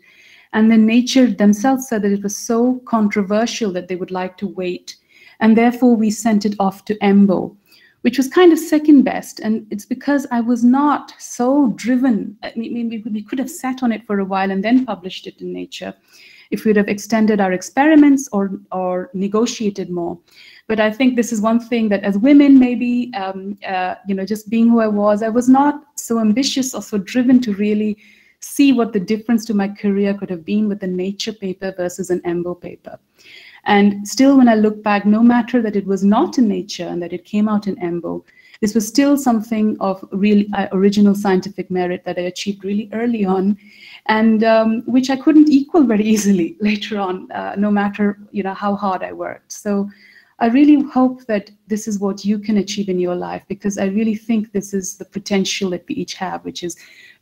Speaker 1: And then Nature themselves said that it was so controversial that they would like to wait. And therefore, we sent it off to EMBO, which was kind of second best. And it's because I was not so driven. I mean, we could have sat on it for a while and then published it in Nature if we'd have extended our experiments or, or negotiated more. But I think this is one thing that as women, maybe, um, uh, you know, just being who I was, I was not so ambitious or so driven to really see what the difference to my career could have been with a nature paper versus an EMBO paper. And still, when I look back, no matter that it was not in nature and that it came out in EMBO, this was still something of really uh, original scientific merit that I achieved really early on, and um, which I couldn't equal very easily later on, uh, no matter you know how hard I worked. So I really hope that this is what you can achieve in your life because I really think this is the potential that we each have, which is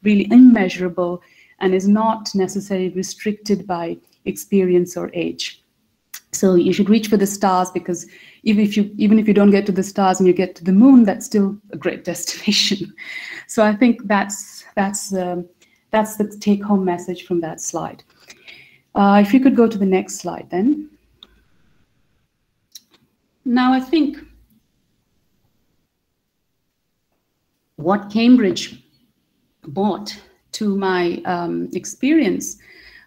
Speaker 1: really immeasurable and is not necessarily restricted by experience or age. So you should reach for the stars because even if you even if you don't get to the stars and you get to the moon, that's still a great destination. So I think that's that's um, that's the take-home message from that slide. Uh, if you could go to the next slide, then. Now I think what Cambridge brought to my um, experience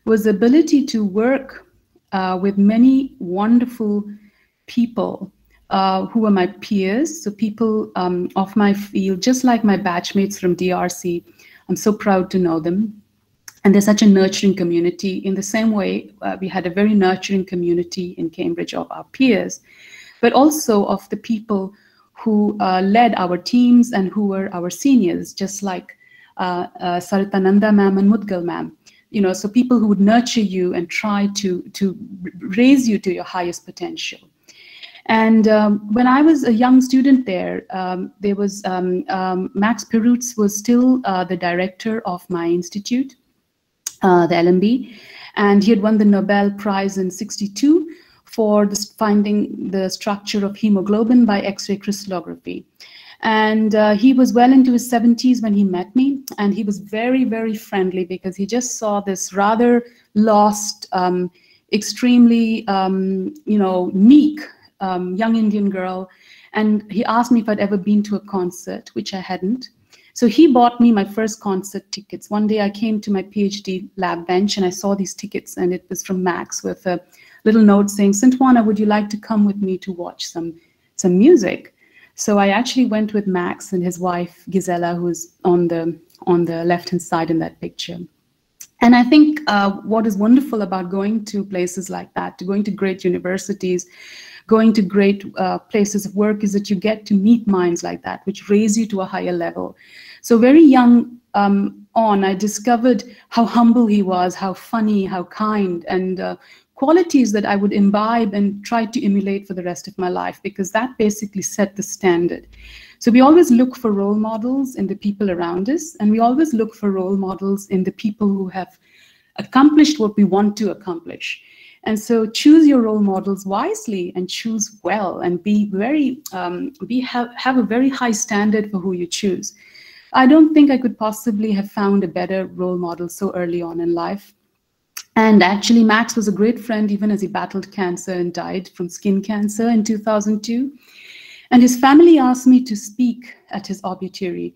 Speaker 1: was the ability to work uh, with many wonderful people uh, who were my peers, so people um, of my field, just like my batchmates from DRC. I'm so proud to know them. And there's such a nurturing community. In the same way, uh, we had a very nurturing community in Cambridge of our peers, but also of the people who uh, led our teams and who were our seniors, just like uh, uh, Sarita Nanda ma'am and Mudgal ma'am you know so people who would nurture you and try to to raise you to your highest potential and um, when I was a young student there, um, there was um, um Max Perutz was still uh, the director of my institute, uh, the LMB, and he had won the Nobel Prize in '62 for finding the structure of hemoglobin by X-ray crystallography. And uh, he was well into his 70s when he met me, and he was very, very friendly because he just saw this rather lost, um, extremely, um, you know, meek um, young Indian girl. And he asked me if I'd ever been to a concert, which I hadn't. So he bought me my first concert tickets. One day I came to my PhD lab bench and I saw these tickets, and it was from Max with a little note saying, Santvana, would you like to come with me to watch some, some music? So I actually went with Max and his wife Gisela, who's on the on the left hand side in that picture. And I think uh, what is wonderful about going to places like that, to going to great universities, going to great uh, places of work, is that you get to meet minds like that, which raise you to a higher level. So very young um, on, I discovered how humble he was, how funny, how kind, and uh, qualities that I would imbibe and try to emulate for the rest of my life because that basically set the standard. So we always look for role models in the people around us, and we always look for role models in the people who have accomplished what we want to accomplish. And so choose your role models wisely and choose well and be very, um, be have, have a very high standard for who you choose. I don't think I could possibly have found a better role model so early on in life. And actually, Max was a great friend even as he battled cancer and died from skin cancer in 2002. And his family asked me to speak at his obituary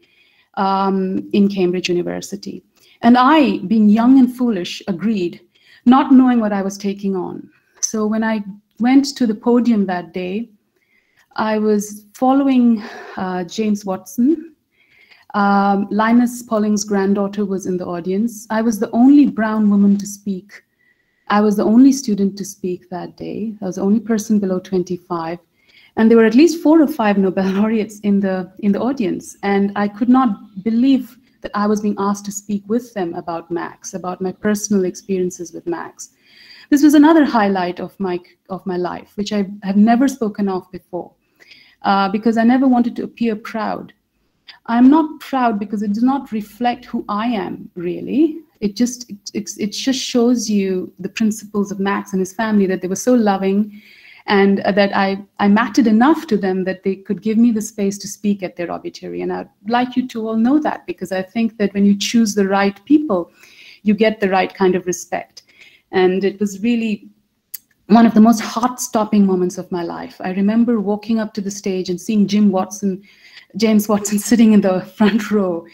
Speaker 1: um, in Cambridge University. And I, being young and foolish, agreed, not knowing what I was taking on. So when I went to the podium that day, I was following uh, James Watson, um, Linus Pauling's granddaughter was in the audience. I was the only brown woman to speak. I was the only student to speak that day. I was the only person below 25. And there were at least four or five Nobel laureates in the, in the audience. And I could not believe that I was being asked to speak with them about Max, about my personal experiences with Max. This was another highlight of my, of my life, which I have never spoken of before, uh, because I never wanted to appear proud. I'm not proud because it does not reflect who I am really. It just it, it just shows you the principles of Max and his family that they were so loving and that I, I mattered enough to them that they could give me the space to speak at their obituary. And I'd like you to all know that because I think that when you choose the right people, you get the right kind of respect. And it was really one of the most heart-stopping moments of my life. I remember walking up to the stage and seeing Jim Watson James Watson sitting in the front row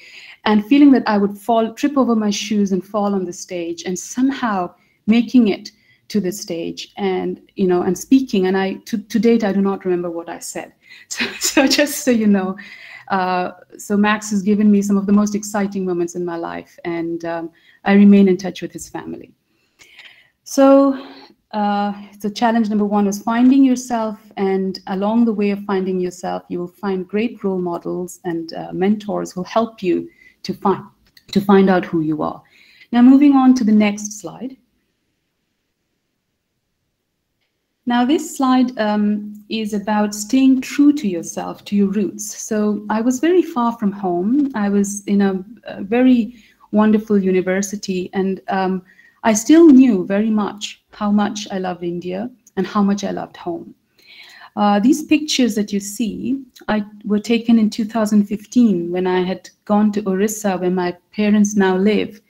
Speaker 1: and feeling that I would fall, trip over my shoes and fall on the stage and somehow making it to the stage and, you know, and speaking. And I, to, to date, I do not remember what I said. So, so just so you know, uh, so Max has given me some of the most exciting moments in my life and um, I remain in touch with his family. So uh, so challenge number one is finding yourself and along the way of finding yourself you will find great role models and uh, mentors who help you to find to find out who you are. Now moving on to the next slide. Now this slide um, is about staying true to yourself to your roots. So i was very far from home. I was in a, a very wonderful university and um, I still knew very much how much I loved India and how much I loved home. Uh, these pictures that you see I, were taken in 2015 when I had gone to Orissa, where my parents now live.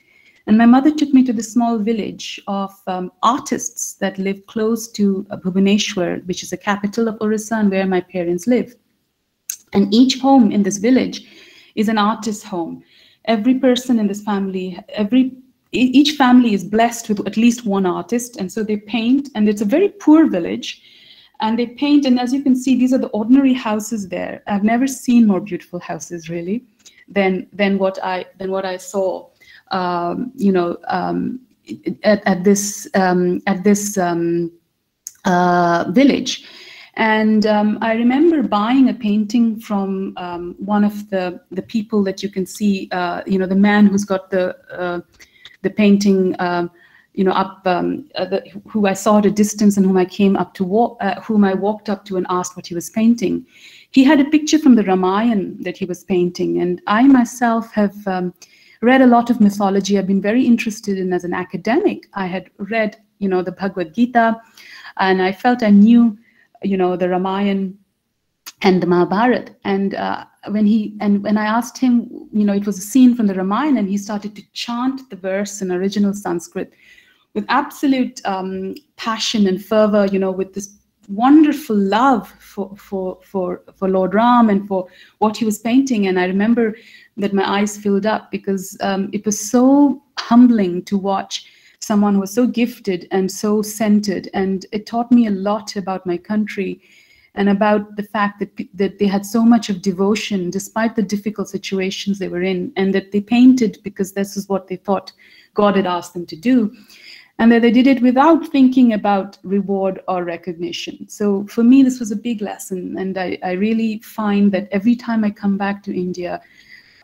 Speaker 1: And my mother took me to the small village of um, artists that live close to uh, Bhubaneswar, which is the capital of Orissa and where my parents live. And each home in this village is an artist's home. Every person in this family, every each family is blessed with at least one artist and so they paint and it's a very poor village and they paint and as you can see these are the ordinary houses there. I've never seen more beautiful houses really than than what i than what i saw um, you know um, at, at this um, at this um, uh, village. And um, I remember buying a painting from um, one of the the people that you can see, uh, you know, the man who's got the uh, the painting, um, you know, up um, uh, the, who I saw at a distance and whom I came up to walk, uh, whom I walked up to and asked what he was painting. He had a picture from the Ramayana that he was painting, and I myself have um, read a lot of mythology. I've been very interested in as an academic. I had read, you know, the Bhagavad Gita, and I felt I knew, you know, the Ramayana and the Mahabharata. And uh, when he and when I asked him, you know, it was a scene from the Ramayana, and he started to chant the verse in original Sanskrit with absolute um, passion and fervor, you know, with this wonderful love for for for for Lord Ram and for what he was painting. And I remember that my eyes filled up because um, it was so humbling to watch someone who was so gifted and so centered, and it taught me a lot about my country and about the fact that, that they had so much of devotion despite the difficult situations they were in, and that they painted because this is what they thought God had asked them to do, and that they did it without thinking about reward or recognition. So for me, this was a big lesson, and I, I really find that every time I come back to India,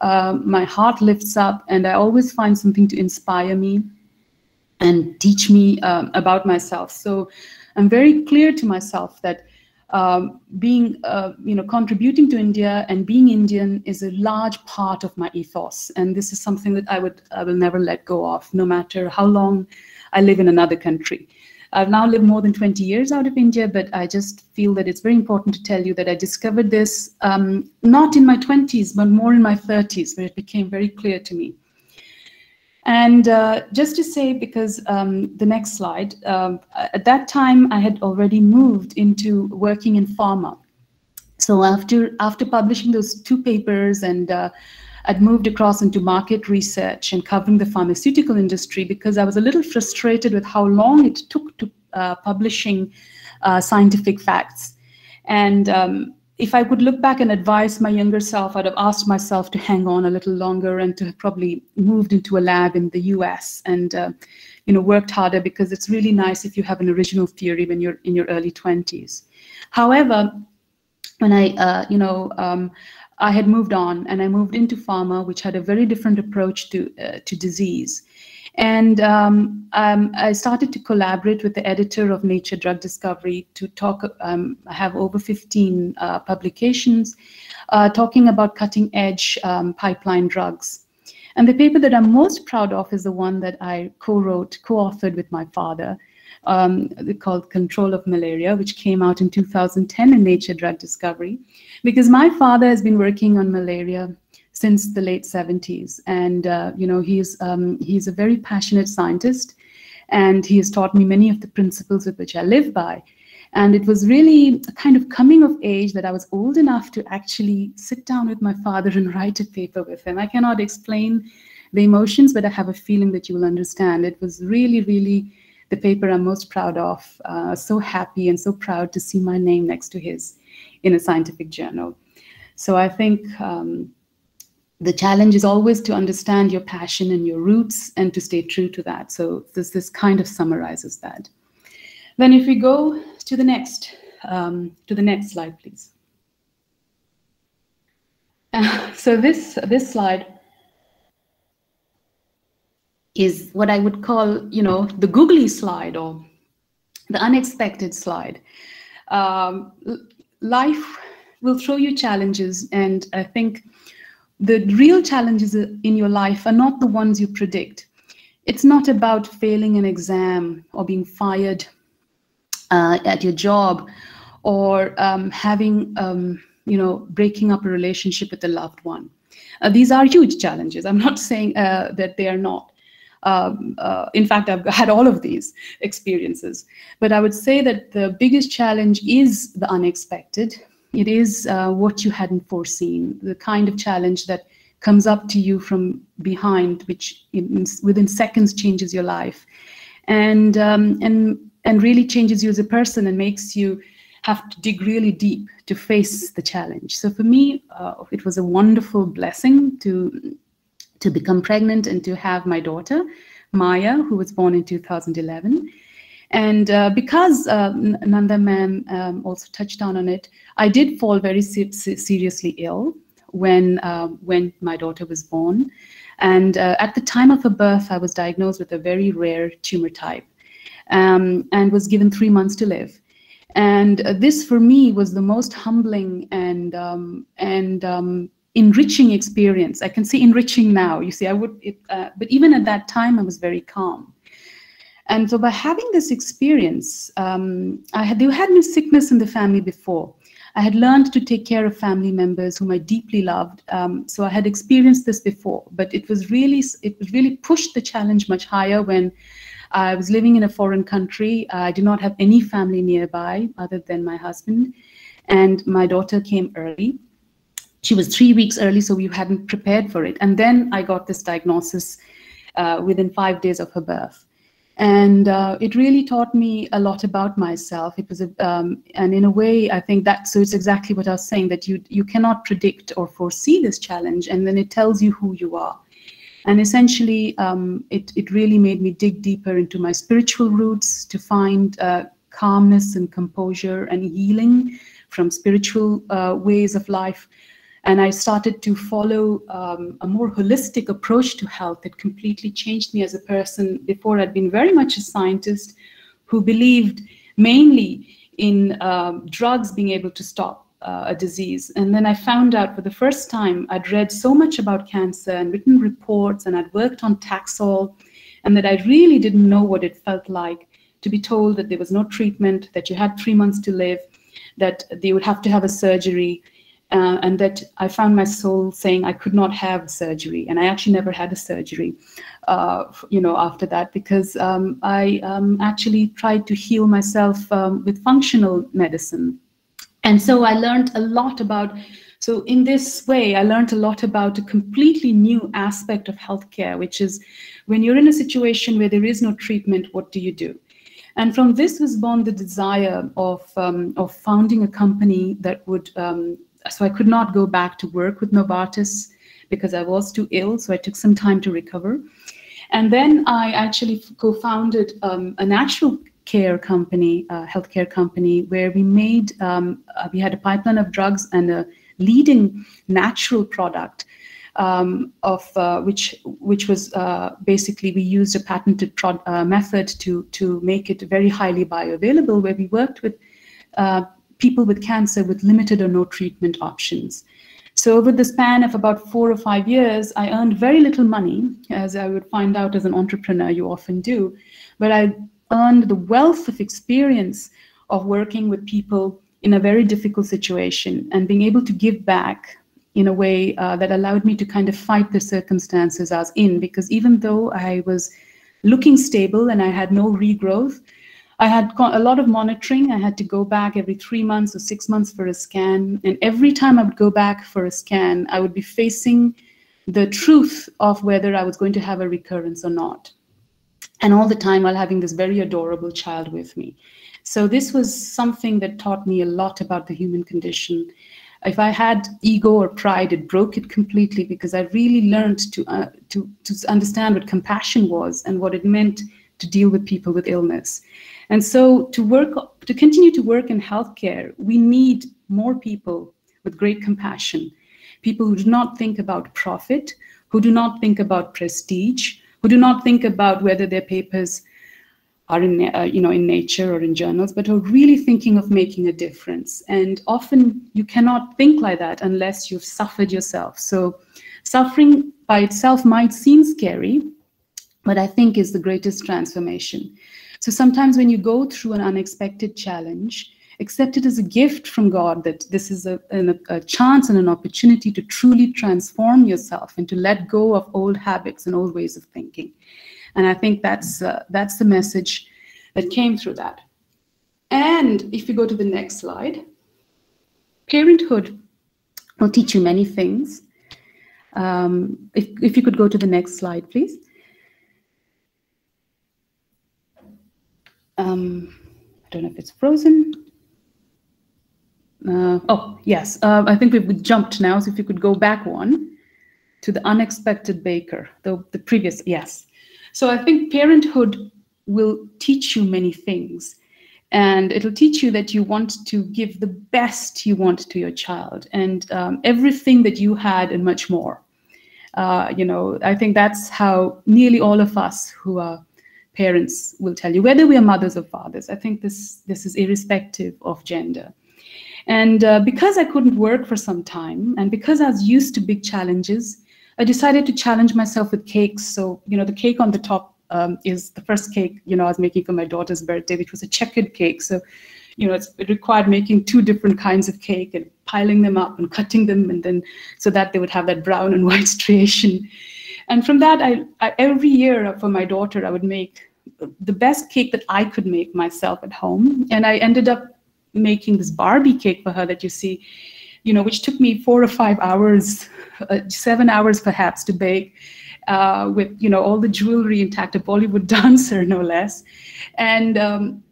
Speaker 1: uh, my heart lifts up, and I always find something to inspire me and teach me um, about myself. So I'm very clear to myself that um, being, uh, you know, contributing to India and being Indian is a large part of my ethos. And this is something that I would, I will never let go of, no matter how long I live in another country. I've now lived more than 20 years out of India, but I just feel that it's very important to tell you that I discovered this um, not in my 20s, but more in my 30s, where it became very clear to me. And uh, just to say, because um, the next slide, um, at that time I had already moved into working in pharma. So after after publishing those two papers and uh, I'd moved across into market research and covering the pharmaceutical industry because I was a little frustrated with how long it took to uh, publishing uh, scientific facts. And um, if I could look back and advise my younger self, I'd have asked myself to hang on a little longer and to have probably moved into a lab in the US and, uh, you know, worked harder because it's really nice if you have an original theory when you're in your early 20s. However, when I, uh, you know, um, I had moved on and I moved into pharma, which had a very different approach to, uh, to disease. And um, um, I started to collaborate with the editor of Nature Drug Discovery to talk. Um, I have over 15 uh, publications uh, talking about cutting edge um, pipeline drugs. And the paper that I'm most proud of is the one that I co wrote, co authored with my father. Um, called Control of Malaria, which came out in 2010 in Nature Drug Discovery, because my father has been working on malaria since the late 70s. And, uh, you know, he's, um, he's a very passionate scientist and he has taught me many of the principles with which I live by. And it was really a kind of coming of age that I was old enough to actually sit down with my father and write a paper with him. I cannot explain the emotions, but I have a feeling that you will understand. It was really, really the paper I'm most proud of. Uh, so happy and so proud to see my name next to his in a scientific journal. So I think um, the challenge is always to understand your passion and your roots and to stay true to that. So this, this kind of summarizes that. Then if we go to the next, um, to the next slide, please. Uh, so this, this slide is what I would call, you know, the googly slide or the unexpected slide. Um, life will throw you challenges, and I think the real challenges in your life are not the ones you predict. It's not about failing an exam or being fired uh, at your job or um, having, um, you know, breaking up a relationship with a loved one. Uh, these are huge challenges. I'm not saying uh, that they are not. Um, uh, in fact, I've had all of these experiences. But I would say that the biggest challenge is the unexpected. It is uh, what you hadn't foreseen, the kind of challenge that comes up to you from behind, which in, within seconds changes your life, and um, and and really changes you as a person and makes you have to dig really deep to face the challenge. So for me, uh, it was a wonderful blessing to to become pregnant and to have my daughter, Maya, who was born in 2011. And uh, because uh, Nanda ma'am um, also touched down on it, I did fall very se seriously ill when, uh, when my daughter was born. And uh, at the time of her birth, I was diagnosed with a very rare tumor type um, and was given three months to live. And uh, this for me was the most humbling and, um, and um, enriching experience. I can see enriching now. You see, I would, it, uh, but even at that time, I was very calm. And so by having this experience, um, I had, there had no sickness in the family before. I had learned to take care of family members whom I deeply loved. Um, so I had experienced this before, but it was really, it really pushed the challenge much higher when I was living in a foreign country. I did not have any family nearby other than my husband. And my daughter came early she was three weeks early, so we hadn't prepared for it. And then I got this diagnosis uh, within five days of her birth. And uh, it really taught me a lot about myself. It was, a, um, and in a way, I think that, so it's exactly what I was saying, that you, you cannot predict or foresee this challenge, and then it tells you who you are. And essentially, um, it, it really made me dig deeper into my spiritual roots to find uh, calmness and composure and healing from spiritual uh, ways of life and I started to follow um, a more holistic approach to health that completely changed me as a person. Before, I'd been very much a scientist who believed mainly in um, drugs being able to stop uh, a disease. And then I found out for the first time, I'd read so much about cancer and written reports, and I'd worked on Taxol, and that I really didn't know what it felt like to be told that there was no treatment, that you had three months to live, that they would have to have a surgery uh, and that I found my soul saying I could not have surgery, and I actually never had a surgery, uh, you know, after that because um, I um, actually tried to heal myself um, with functional medicine, and so I learned a lot about. So in this way, I learned a lot about a completely new aspect of healthcare, which is when you're in a situation where there is no treatment, what do you do? And from this was born the desire of, um, of founding a company that would um, so I could not go back to work with Novartis because I was too ill. So I took some time to recover. And then I actually co-founded um, a natural care company, a healthcare company, where we made, um, uh, we had a pipeline of drugs and a leading natural product um, of uh, which which was uh, basically we used a patented uh, method to to make it very highly bioavailable, where we worked with uh, people with cancer with limited or no treatment options. So over the span of about four or five years, I earned very little money, as I would find out as an entrepreneur, you often do. But I earned the wealth of experience of working with people in a very difficult situation and being able to give back in a way uh, that allowed me to kind of fight the circumstances I was in. Because even though I was looking stable and I had no regrowth, I had a lot of monitoring. I had to go back every three months or six months for a scan. And every time I would go back for a scan, I would be facing the truth of whether I was going to have a recurrence or not. And all the time while having this very adorable child with me. So this was something that taught me a lot about the human condition. If I had ego or pride, it broke it completely because I really learned to, uh, to, to understand what compassion was and what it meant to deal with people with illness. And so to work, to continue to work in healthcare, we need more people with great compassion, people who do not think about profit, who do not think about prestige, who do not think about whether their papers are in, uh, you know, in nature or in journals, but are really thinking of making a difference. And often you cannot think like that unless you've suffered yourself. So suffering by itself might seem scary, but I think is the greatest transformation. So sometimes when you go through an unexpected challenge, accept it as a gift from God that this is a, a, chance and an opportunity to truly transform yourself and to let go of old habits and old ways of thinking. And I think that's uh, that's the message that came through that. And if you go to the next slide, parenthood will teach you many things. Um, if, if you could go to the next slide, please. Um, I don't know if it's frozen. Uh, oh, yes, uh, I think we've jumped now. So if you could go back one to the unexpected baker, the, the previous, yes. So I think parenthood will teach you many things. And it'll teach you that you want to give the best you want to your child and um, everything that you had and much more. Uh, you know, I think that's how nearly all of us who are parents will tell you, whether we are mothers or fathers. I think this, this is irrespective of gender. And uh, because I couldn't work for some time, and because I was used to big challenges, I decided to challenge myself with cakes. So, you know, the cake on the top um, is the first cake, you know, I was making for my daughter's birthday, which was a checkered cake. So, you know, it required making two different kinds of cake and piling them up and cutting them, and then so that they would have that brown and white striation. And from that, I, I every year for my daughter, I would make the best cake that I could make myself at home. And I ended up making this Barbie cake for her that you see, you know, which took me four or five hours, uh, seven hours perhaps to bake. Uh, with you know all the jewelry intact, a Bollywood dancer no less, and um,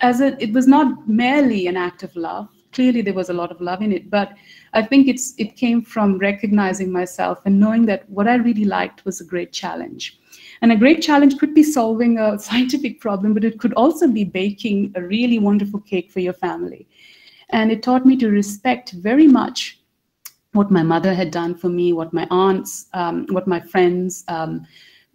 Speaker 1: as a, it was not merely an act of love. Clearly, there was a lot of love in it, but I think it's it came from recognizing myself and knowing that what I really liked was a great challenge. And a great challenge could be solving a scientific problem, but it could also be baking a really wonderful cake for your family. And it taught me to respect very much what my mother had done for me, what my aunts, um, what my friends, um,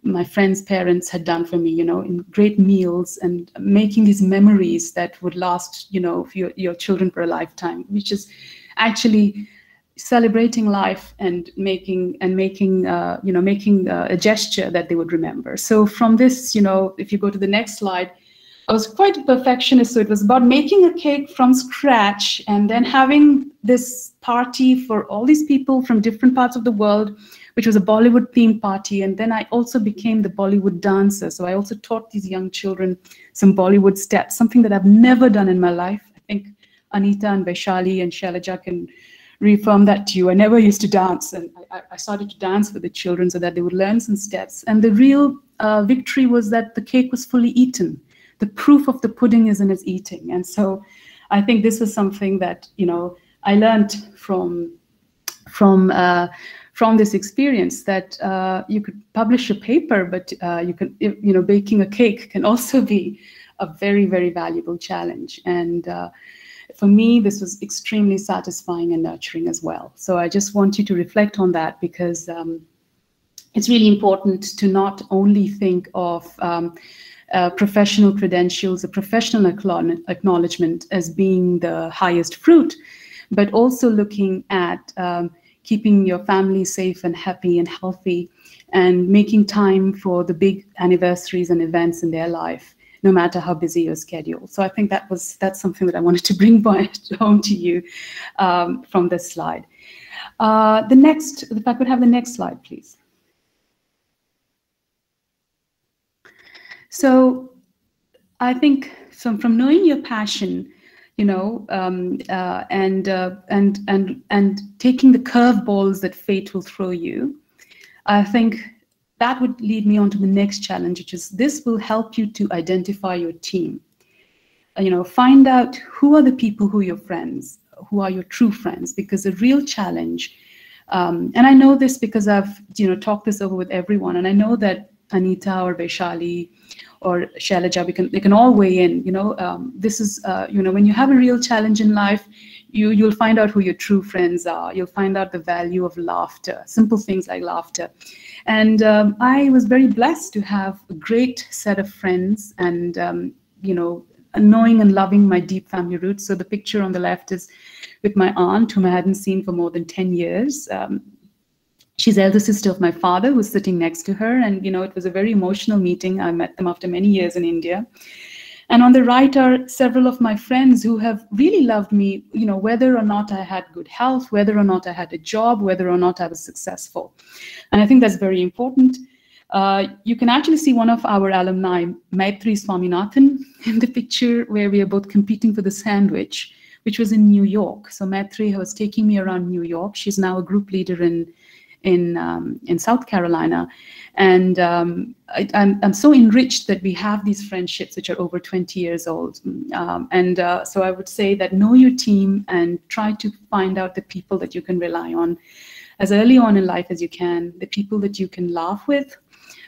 Speaker 1: my friends' parents had done for me, you know, in great meals and making these memories that would last, you know, for your, your children for a lifetime, which is actually celebrating life and making and making uh, you know making uh, a gesture that they would remember. So from this you know if you go to the next slide i was quite a perfectionist so it was about making a cake from scratch and then having this party for all these people from different parts of the world which was a bollywood themed party. And then i also became the bollywood dancer. So i also taught these young children some bollywood steps something that i've never done in my life. I think anita and vaishali and shailaja can reaffirm that to you. I never used to dance, and I, I, started to dance for the children so that they would learn some steps. And the real uh, victory was that the cake was fully eaten. The proof of the pudding is in its eating. And so I think this was something that, you know, I learned from, from, uh, from this experience that uh, you could publish a paper, but uh, you can, you know, baking a cake can also be a very, very valuable challenge. And uh, for me, this was extremely satisfying and nurturing as well. So I just want you to reflect on that because um, it's really important to not only think of um, uh, professional credentials, a professional acknowledgement as being the highest fruit, but also looking at um, keeping your family safe and happy and healthy and making time for the big anniversaries and events in their life no matter how busy your schedule. So I think that was that's something that I wanted to bring by, home to you um, from this slide. Uh, the next, if I could have the next slide, please. So I think so from knowing your passion, you know, um, uh, and uh, and and and taking the curveballs that fate will throw you, I think that would lead me on to the next challenge, which is this will help you to identify your team. You know, find out who are the people who are your friends, who are your true friends, because the real challenge, um, and I know this because I've, you know, talked this over with everyone, and I know that Anita or Vaishali or Shailaja, we can, they can all weigh in. You know, um, this is, uh, you know, when you have a real challenge in life, you, you'll find out who your true friends are. You'll find out the value of laughter, simple things like laughter. And um, I was very blessed to have a great set of friends and, um, you know, knowing and loving my deep family roots. So the picture on the left is with my aunt, whom I hadn't seen for more than 10 years. Um, she's elder sister of my father, who's sitting next to her. And, you know, it was a very emotional meeting. I met them after many years in India. And on the right are several of my friends who have really loved me, you know, whether or not I had good health, whether or not I had a job, whether or not I was successful. And I think that's very important. Uh, you can actually see one of our alumni, Maitri Swaminathan, in the picture where we are both competing for the sandwich, which was in New York. So Maitri was taking me around New York. She's now a group leader in in um, in South Carolina, and um, I, am I'm, I'm so enriched that we have these friendships which are over 20 years old. Um, and uh, so I would say that know your team and try to find out the people that you can rely on as early on in life as you can, the people that you can laugh with,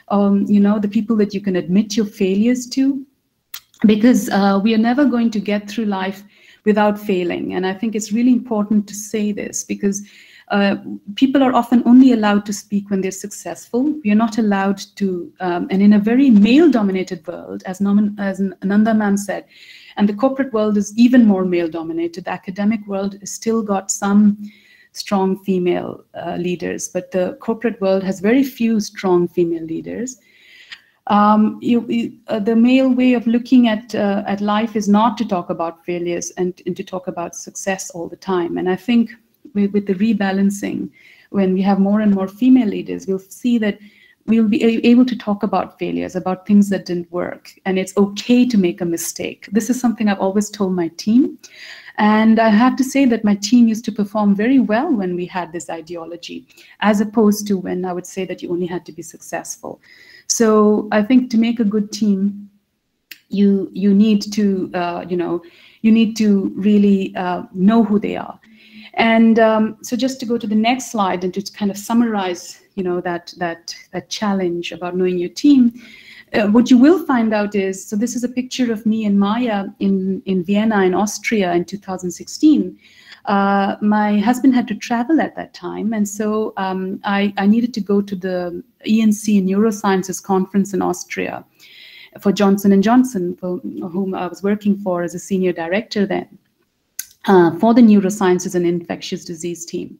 Speaker 1: um, you know, the people that you can admit your failures to, because uh, we are never going to get through life without failing. And I think it's really important to say this because uh, people are often only allowed to speak when they're successful. We are not allowed to, um, and in a very male-dominated world, as, as Ananda Man said, and the corporate world is even more male-dominated. The academic world has still got some strong female uh, leaders, but the corporate world has very few strong female leaders. Um, you, you, uh, the male way of looking at uh, at life is not to talk about failures and, and, to talk about success all the time. And I think with, the rebalancing, when we have more and more female leaders, we'll see that we'll be able to talk about failures, about things that didn't work, and it's okay to make a mistake. This is something I've always told my team. And I have to say that my team used to perform very well when we had this ideology, as opposed to when I would say that you only had to be successful. So I think to make a good team, you you need to uh, you know you need to really uh, know who they are. And um, so just to go to the next slide and to kind of summarize you know that that that challenge about knowing your team uh, what you will find out is, so this is a picture of me and Maya in, in Vienna in Austria in 2016. Uh, my husband had to travel at that time, and so um, I, I, needed to go to the ENC Neurosciences conference in Austria for Johnson & Johnson, for whom I was working for as a senior director then. Uh, for the neurosciences and infectious disease team.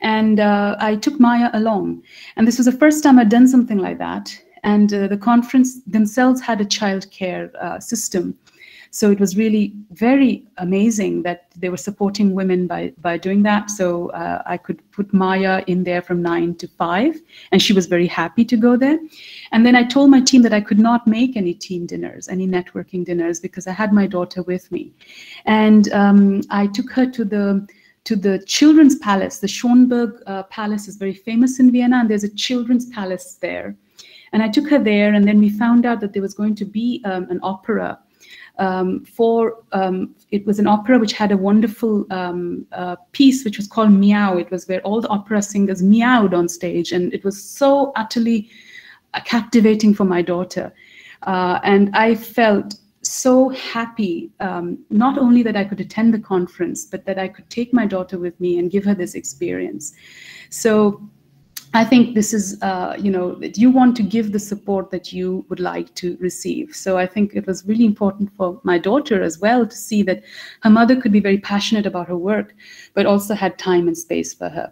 Speaker 1: And uh, I took Maya along. And this was the first time I'd done something like that and uh, the conference themselves had a child care uh, system. So it was really very amazing that they were supporting women by, by doing that. So uh, I could put Maya in there from nine to five, and she was very happy to go there. And then I told my team that I could not make any team dinners, any networking dinners, because I had my daughter with me. And um, I took her to the to the children's palace. The Schönbrunn uh, Palace is very famous in Vienna, and there's a children's palace there. And I took her there, and then we found out that there was going to be um, an opera um, for um, it was an opera which had a wonderful um, uh, piece which was called Meow. It was where all the opera singers meowed on stage, and it was so utterly uh, captivating for my daughter. Uh, and I felt so happy, um, not only that I could attend the conference, but that I could take my daughter with me and give her this experience. So I think this is, uh, you know, that you want to give the support that you would like to receive. So I think it was really important for my daughter as well to see that her mother could be very passionate about her work, but also had time and space for her.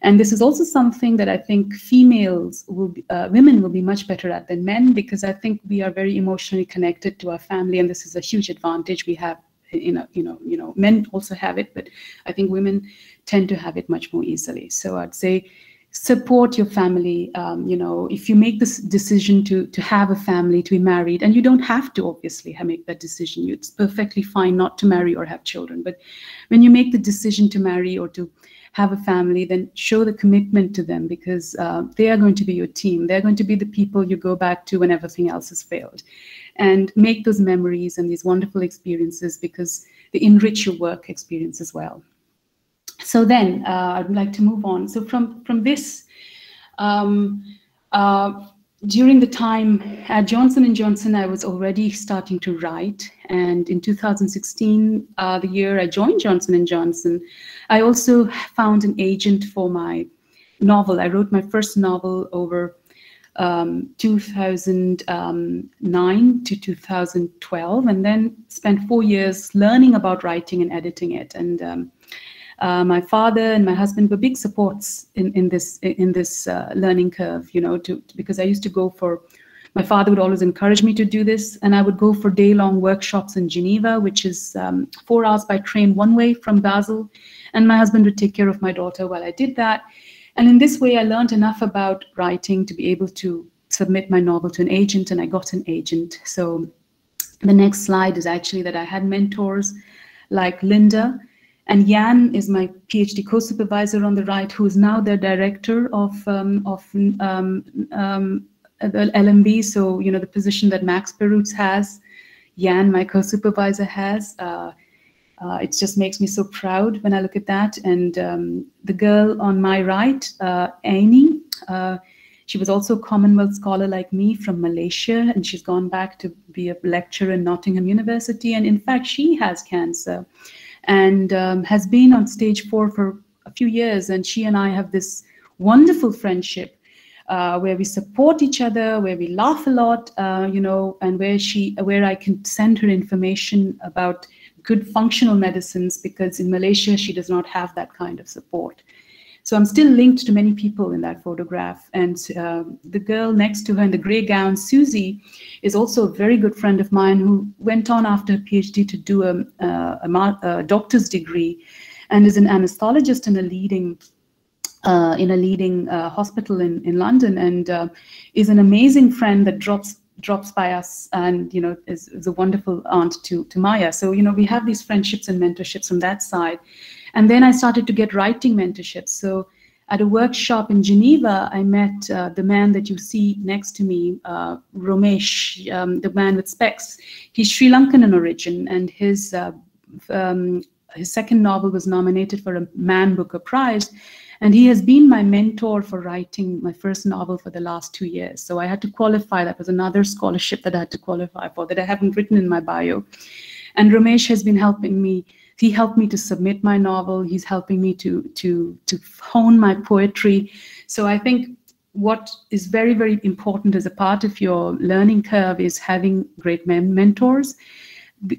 Speaker 1: And this is also something that I think females will, be, uh, women will be much better at than men because I think we are very emotionally connected to our family, and this is a huge advantage we have. You know, you know, you know, men also have it, but I think women tend to have it much more easily. So I'd say support your family um, you know if you make this decision to to have a family to be married and you don't have to obviously make that decision it's perfectly fine not to marry or have children but when you make the decision to marry or to have a family then show the commitment to them because uh, they are going to be your team they're going to be the people you go back to when everything else has failed. And make those memories and these wonderful experiences because they enrich your work experience as well so then uh, I'd like to move on. So from, from this, um, uh, during the time at Johnson & Johnson, I was already starting to write. And in 2016, uh, the year I joined Johnson & Johnson, I also found an agent for my novel. I wrote my first novel over um, 2009 to 2012, and then spent four years learning about writing and editing it. And um, uh, my father and my husband were big supports in, in this in this uh, learning curve, you know, to because I used to go for my father would always encourage me to do this, and I would go for day-long workshops in Geneva, which is um, four hours by train one way from Basel, and my husband would take care of my daughter while I did that. And in this way, I learned enough about writing to be able to submit my novel to an agent, and I got an agent. So the next slide is actually that I had mentors like Linda, and Jan is my PhD co-supervisor on the right, who is now the director of um, of um, um, LMB. So you know the position that Max Perutz has, Jan, my co-supervisor, has. Uh, uh, it just makes me so proud when I look at that. And um, the girl on my right, uh, Annie, uh, she was also a Commonwealth scholar like me from Malaysia, and she's gone back to be a lecturer in Nottingham University. And in fact, she has cancer and um, has been on stage four for a few years. And she and I have this wonderful friendship uh, where we support each other, where we laugh a lot, uh, you know, and where she, where I can send her information about good functional medicines because in Malaysia she does not have that kind of support. So I'm still linked to many people in that photograph. And uh, the girl next to her in the gray gown, Susie, is also a very good friend of mine who went on after her PhD to do a, a, a doctor's degree and is an anesthetist in a leading uh, in a leading uh, hospital in, in London and uh, is an amazing friend that drops drops by us and you know is, is a wonderful aunt to to Maya. So you know we have these friendships and mentorships from that side. And then I started to get writing mentorships. So at a workshop in Geneva, I met uh, the man that you see next to me, uh, Romesh, um, the man with specs. He's Sri Lankan in origin, and his uh, um, his second novel was nominated for a Man Booker Prize. And he has been my mentor for writing my first novel for the last two years. So I had to qualify. That was another scholarship that I had to qualify for that I haven't written in my bio. And Romesh has been helping me he helped me to submit my novel. He's helping me to to to hone my poetry. So i think what is very very important as a part of your learning curve is having great men- mentors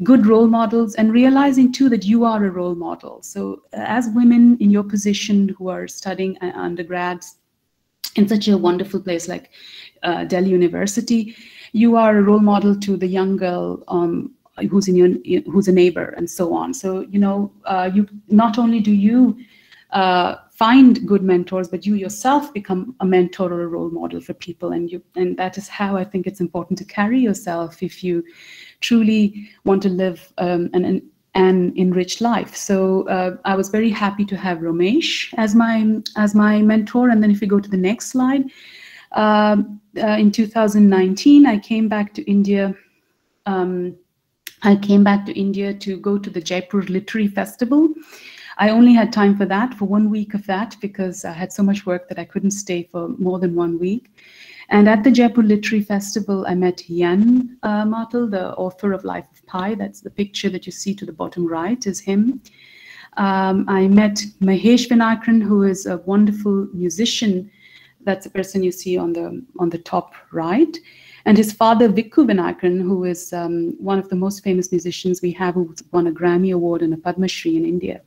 Speaker 1: good role models and realizing too that you are a role model. So as women in your position who are studying undergrads in such a wonderful place like uh, delhi university you are a role model to the young girl um, who's in your who's a neighbor and so on so you know uh, you not only do you uh, find good mentors but you yourself become a mentor or a role model for people and you and that is how i think it's important to carry yourself if you truly want to live um, an, an an enriched life. So uh, I was very happy to have Romesh as my as my mentor. And then if we go to the next slide, um, uh, in 2019 I came back to India um, I came back to India to go to the Jaipur Literary Festival. I only had time for that, for one week of that, because I had so much work that I couldn't stay for more than one week. And at the Jaipur Literary Festival, I met Yann uh, Martel, the author of Life of Pi. That's the picture that you see to the bottom right is him. Um, I met Mahesh Vinayakram, who is a wonderful musician. That's the person you see on the on the top right. And his father, Vikku Vinayakram, who is um, one of the most famous musicians we have, who won a Grammy Award and a Padma Shri in India.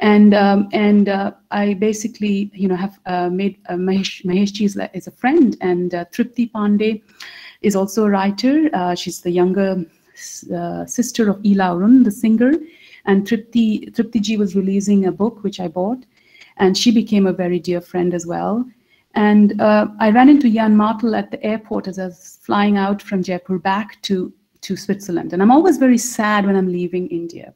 Speaker 1: And um, and uh, I basically, you know, have uh, made uh, Mahesh, Mahesh is, is a friend, and uh, Tripti Pandey is also a writer. Uh, she's the younger uh, sister of Ila Arun, the singer. And Tripti, Tripti ji was releasing a book, which I bought, and she became a very dear friend as well. And uh, I ran into Yann Martel at the airport as I was flying out from Jaipur back to, to Switzerland. And I'm always very sad when I'm leaving India.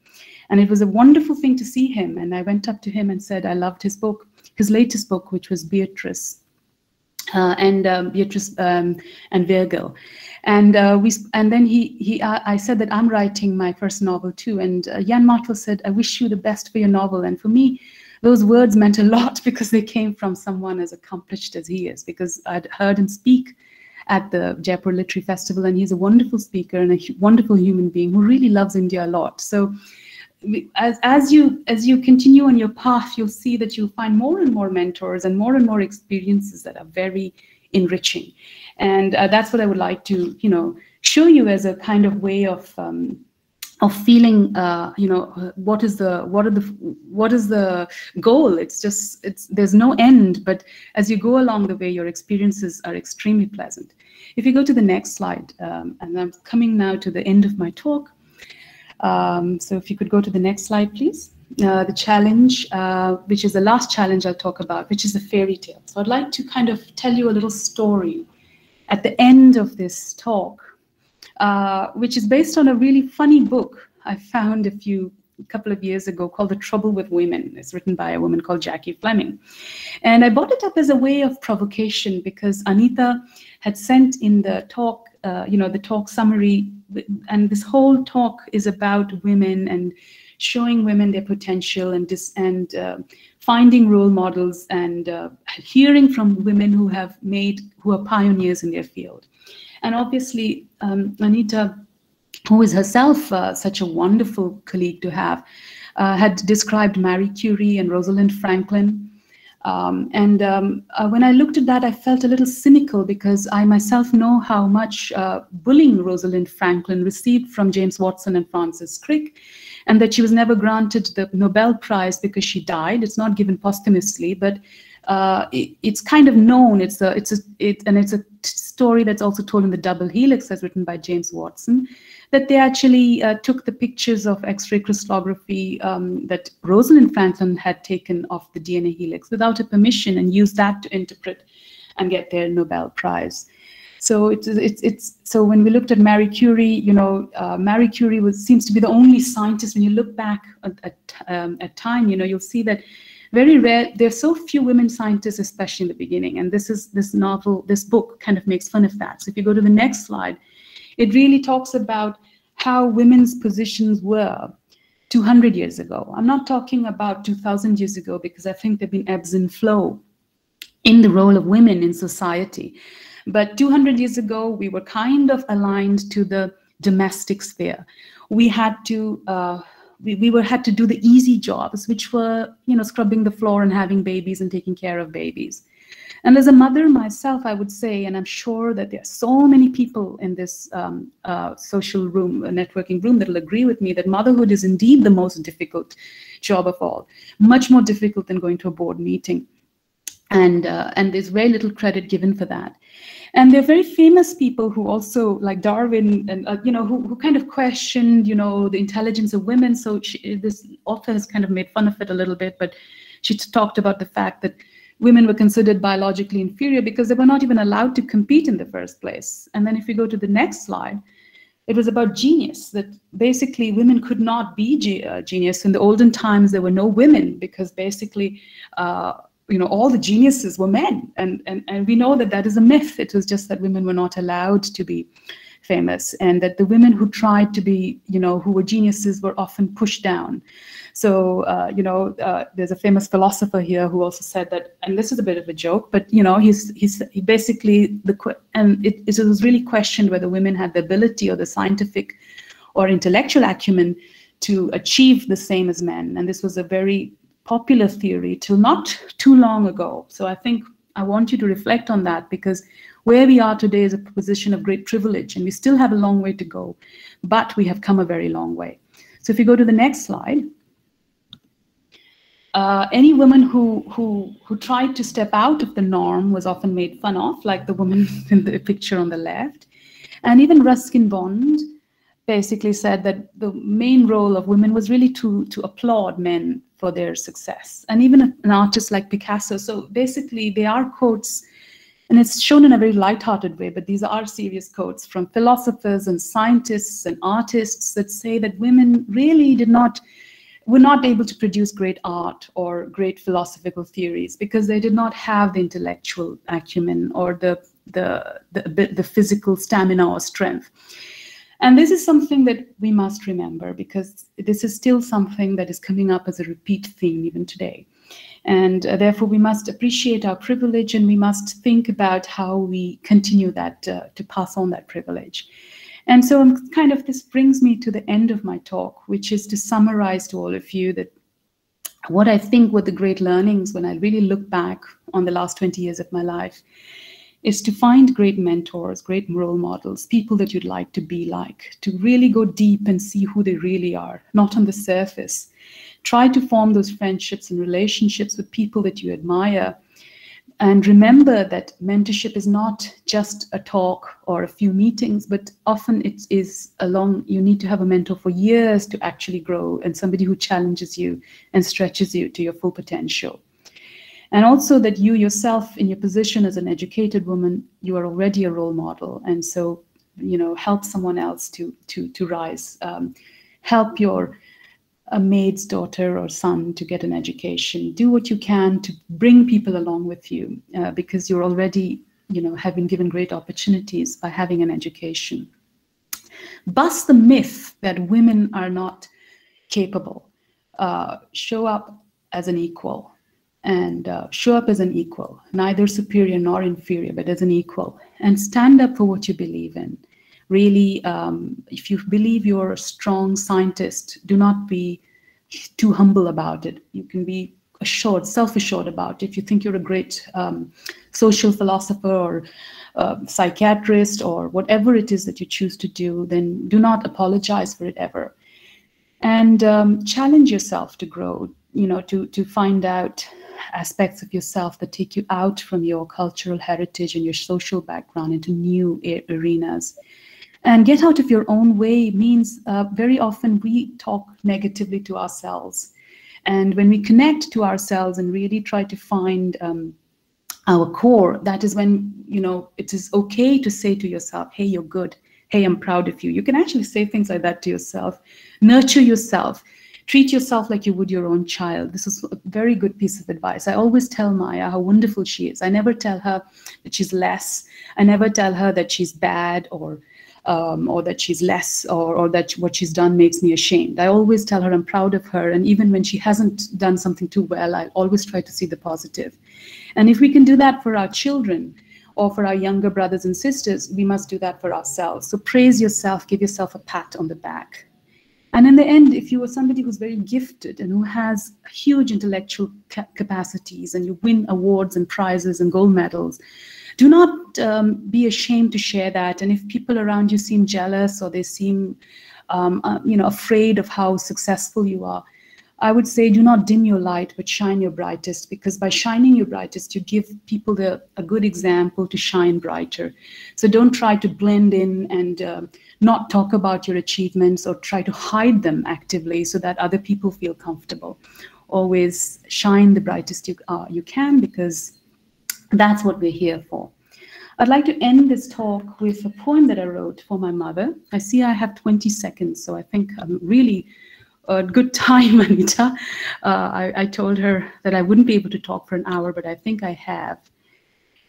Speaker 1: And it was a wonderful thing to see him. And I went up to him and said, I loved his book, his latest book, which was Beatrice. Uh, and um, Beatrice um, and Virgil, and uh, we and then he he uh, I said that I'm writing my first novel too, and uh, Yann Martel said I wish you the best for your novel, and for me those words meant a lot because they came from someone as accomplished as he is, because I'd heard him speak at the Jaipur Literary Festival, and he's a wonderful speaker and a wonderful human being who really loves India a lot. So as, as you as you continue on your path, you'll see that you'll find more and more mentors and more and more experiences that are very enriching, and uh, that's what I would like to you know show you as a kind of way of um, of feeling uh, you know what is the what are the what is the goal it's just it's there's no end but as you go along the way your experiences are extremely pleasant if you go to the next slide um, and i'm coming now to the end of my talk um, so if you could go to the next slide, please. Uh, the challenge, uh, which is the last challenge I'll talk about, which is the fairy tale. So I'd like to kind of tell you a little story at the end of this talk, uh, which is based on a really funny book I found a few a couple of years ago called The Trouble with Women. It's written by a woman called Jacky Fleming. And I brought it up as a way of provocation because Anita had sent in the talk, uh, you know, the talk summary and this whole talk is about women and showing women their potential and dis- and uh, finding role models and uh, hearing from women who have made who are pioneers in their field and obviously um, anita who is herself uh, such a wonderful colleague to have uh, had described marie curie and rosalind franklin um, and um, uh, when I looked at that, I felt a little cynical because I myself know how much uh, bullying Rosalind Franklin received from James Watson and Francis Crick, and that she was never granted the Nobel Prize because she died. It's not given posthumously, but uh, it, it's kind of known. It's a, it's a, it, and it's a story that's also told in the Double Helix, as written by James Watson that they actually uh, took the pictures of X-ray crystallography um, that Rosalind Franklin had taken of the DNA helix without a permission and used that to interpret and get their Nobel Prize. So it's, it's, it's so when we looked at Marie Curie, you know, uh, Marie Curie was seems to be the only scientist. When you look back at at, um, at time, you know, you'll see that very rare. There's so few women scientists, especially in the beginning. And this is this novel, this book, kind of makes fun of that. So if you go to the next slide, it really talks about how women's positions were 200 years ago. I'm not talking about 2000 years ago because I think there have been ebbs and flow in the role of women in society. But 200 years ago, we were kind of aligned to the domestic sphere. We had to uh, we, we were had to do the easy jobs, which were you know scrubbing the floor and having babies and taking care of babies. And as a mother myself, I would say, and I'm sure that there are so many people in this um, uh, social room, uh, networking room, that will agree with me that motherhood is indeed the most difficult job of all, much more difficult than going to a board meeting. And, uh, and there's very little credit given for that. And there are very famous people who also, like Darwin, and uh, you know, who, who kind of questioned, you know, the intelligence of women. So she, this author has kind of made fun of it a little bit, but she talked about the fact that women were considered biologically inferior because they were not even allowed to compete in the first place. And then if we go to the next slide, it was about genius, that basically women could not be ge uh, genius. In the olden times, there were no women because basically, uh, you know, all the geniuses were men. And, and, and we know that that is a myth. It was just that women were not allowed to be famous and that the women who tried to be, you know, who were geniuses were often pushed down. So, uh, you know, uh, there's a famous philosopher here who also said that, and this is a bit of a joke, but, you know, he's, he's he basically, the and it, it was really questioned whether women had the ability or the scientific or intellectual acumen to achieve the same as men. And this was a very popular theory till not too long ago. So I think I want you to reflect on that because where we are today is a position of great privilege and we still have a long way to go, but we have come a very long way. So if you go to the next slide, uh, any woman who, who, who tried to step out of the norm was often made fun of, like the woman in the picture on the left. And even Ruskin Bond basically said that the main role of women was really to, to applaud men for their success. And even an artist like Picasso. So basically, they are quotes, and it's shown in a very light-hearted way, but these are serious quotes from philosophers and scientists and artists that say that women really did not were not able to produce great art or great philosophical theories because they did not have the intellectual acumen or the the the, the physical stamina or strength. And this is something that we must remember because this is still something that is coming up as a repeat theme even today. And uh, therefore, we must appreciate our privilege and we must think about how we continue that, uh, to pass on that privilege. And so, I'm kind of, this brings me to the end of my talk, which is to summarize to all of you that what I think were the great learnings when I really look back on the last 20 years of my life is to find great mentors, great role models, people that you'd like to be like, to really go deep and see who they really are, not on the surface. Try to form those friendships and relationships with people that you admire. And remember that mentorship is not just a talk or a few meetings, but often it is a long, you need to have a mentor for years to actually grow and somebody who challenges you and stretches you to your full potential and also that you yourself in your position as an educated woman you are already a role model. And so you know help someone else to to to rise. Um, help your a maid's daughter or son to get an education. Do what you can to bring people along with you uh, because you're already you know have been given great opportunities by having an education. Bust the myth that women are not capable. Uh, show up as an equal and uh, show up as an equal, neither superior nor inferior, but as an equal, and stand up for what you believe in. Really, um, if you believe you're a strong scientist, do not be too humble about it. You can be assured, self-assured about it. If you think you're a great um, social philosopher or uh, psychiatrist or whatever it is that you choose to do, then do not apologize for it ever. And um, challenge yourself to grow, you know, to, to find out aspects of yourself that take you out from your cultural heritage and your social background into new arenas. And get out of your own way means uh, very often we talk negatively to ourselves. And when we connect to ourselves and really try to find um, our core, that is when, you know, it is okay to say to yourself, hey, you're good. Hey, I'm proud of you. You can actually say things like that to yourself. Nurture yourself treat yourself like you would your own child. This is a very good piece of advice. I always tell Maya how wonderful she is. I never tell her that she's less. I never tell her that she's bad or um, or that she's less or, or that what she's done makes me ashamed. I always tell her I'm proud of her. And even when she hasn't done something too well, I always try to see the positive. And if we can do that for our children, or for our younger brothers and sisters, we must do that for ourselves. So praise yourself, give yourself a pat on the back. And in the end, if you are somebody who's very gifted and who has huge intellectual ca capacities and you win awards and prizes and gold medals, do not um, be ashamed to share that. And if people around you seem jealous or they seem, um, uh, you know, afraid of how successful you are, I would say do not dim your light, but shine your brightest, because by shining your brightest, you give people the, a good example to shine brighter. So don't try to blend in and uh, not talk about your achievements or try to hide them actively so that other people feel comfortable. Always shine the brightest you, uh, you can, because that's what we're here for. I'd like to end this talk with a poem that I wrote for my mother. I see I have 20 seconds, so I think I'm really a good time, Anita. Uh, I, I, told her that I wouldn't be able to talk for an hour, but I think I have.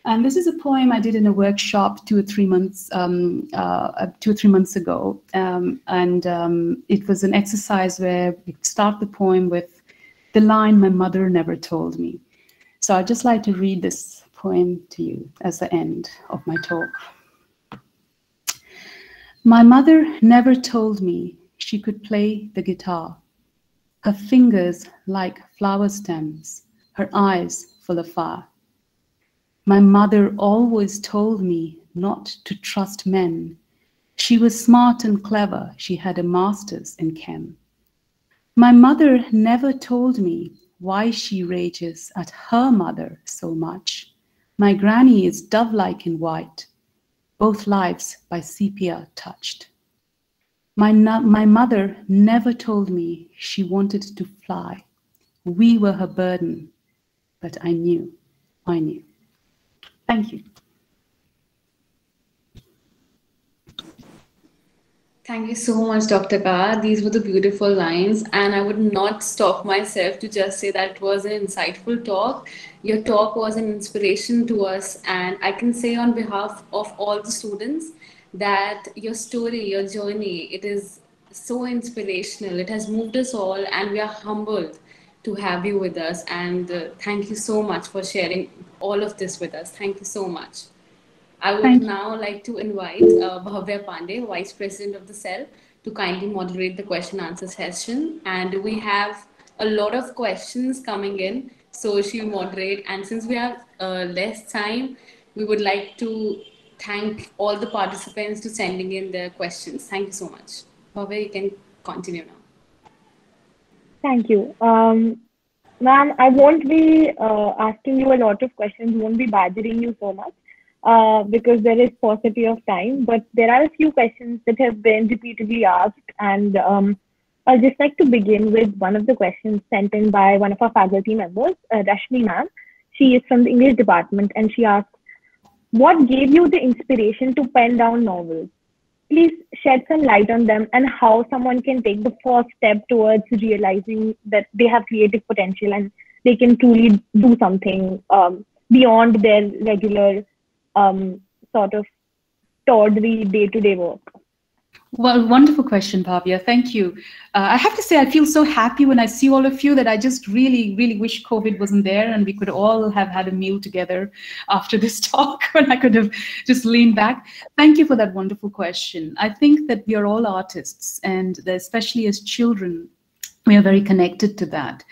Speaker 1: And this is a poem I did in a workshop two or three months, um, uh, uh, two or three months ago. Um, and um, it was an exercise where we start the poem with the line, my mother never told me. So I'd just like to read this poem to you as the end of my talk. My mother never told me she could play the guitar. Her fingers like flower stems, her eyes full of fire. My mother always told me not to trust men. She was smart and clever. She had a master's in chem. My mother never told me why she rages at her mother so much. My granny is dove-like in white, both lives by sepia touched. My, my mother never told me she wanted to fly. We were her burden, but I knew, I knew. Thank you.
Speaker 7: Thank you so much, Dr. Kar. These were the beautiful lines, and I would not stop myself to just say that it was an insightful talk. Your talk was an inspiration to us, and I can say on behalf of all the students that your story, your journey, it is so inspirational. It has moved us all, and we are humbled to have you with us. And uh, thank you so much for sharing all of this with us. Thank you so much. I would
Speaker 1: Thank you.
Speaker 7: now like to invite uh, Bhavya Pandey, Vice President of the Cell, to kindly moderate the question answer session. And we have a lot of questions coming in, so she'll moderate. And since we have uh, less time, we would like to thank all the participants to sending in their questions. Thank you so much. Bhavya, you can continue now.
Speaker 3: Thank you. Um, ma'am, I won't be uh, asking you a lot of questions, won't be badgering you so much uh, because there is paucity of time, but there are a few questions that have been repeatedly asked. And um, I'll just like to begin with one of the questions sent in by one of our faculty members, uh, Rashmi ma'am. She is from the English department and she asks, what gave you the inspiration to pen down novels? please shed some light on them and how someone can take the first step towards realizing that they have creative potential and they can truly do something um, beyond their regular um, sort of tawdry day-to-day work.
Speaker 1: Well, wonderful question, Bhavya. Thank you. Uh, I have to say, I feel so happy when I see all of you that I just really, really wish COVID wasn't there and we could all have had a meal together after this talk when I could have just leaned back. Thank you for that wonderful question. I think that we are all artists, and especially as children, we are very connected to that.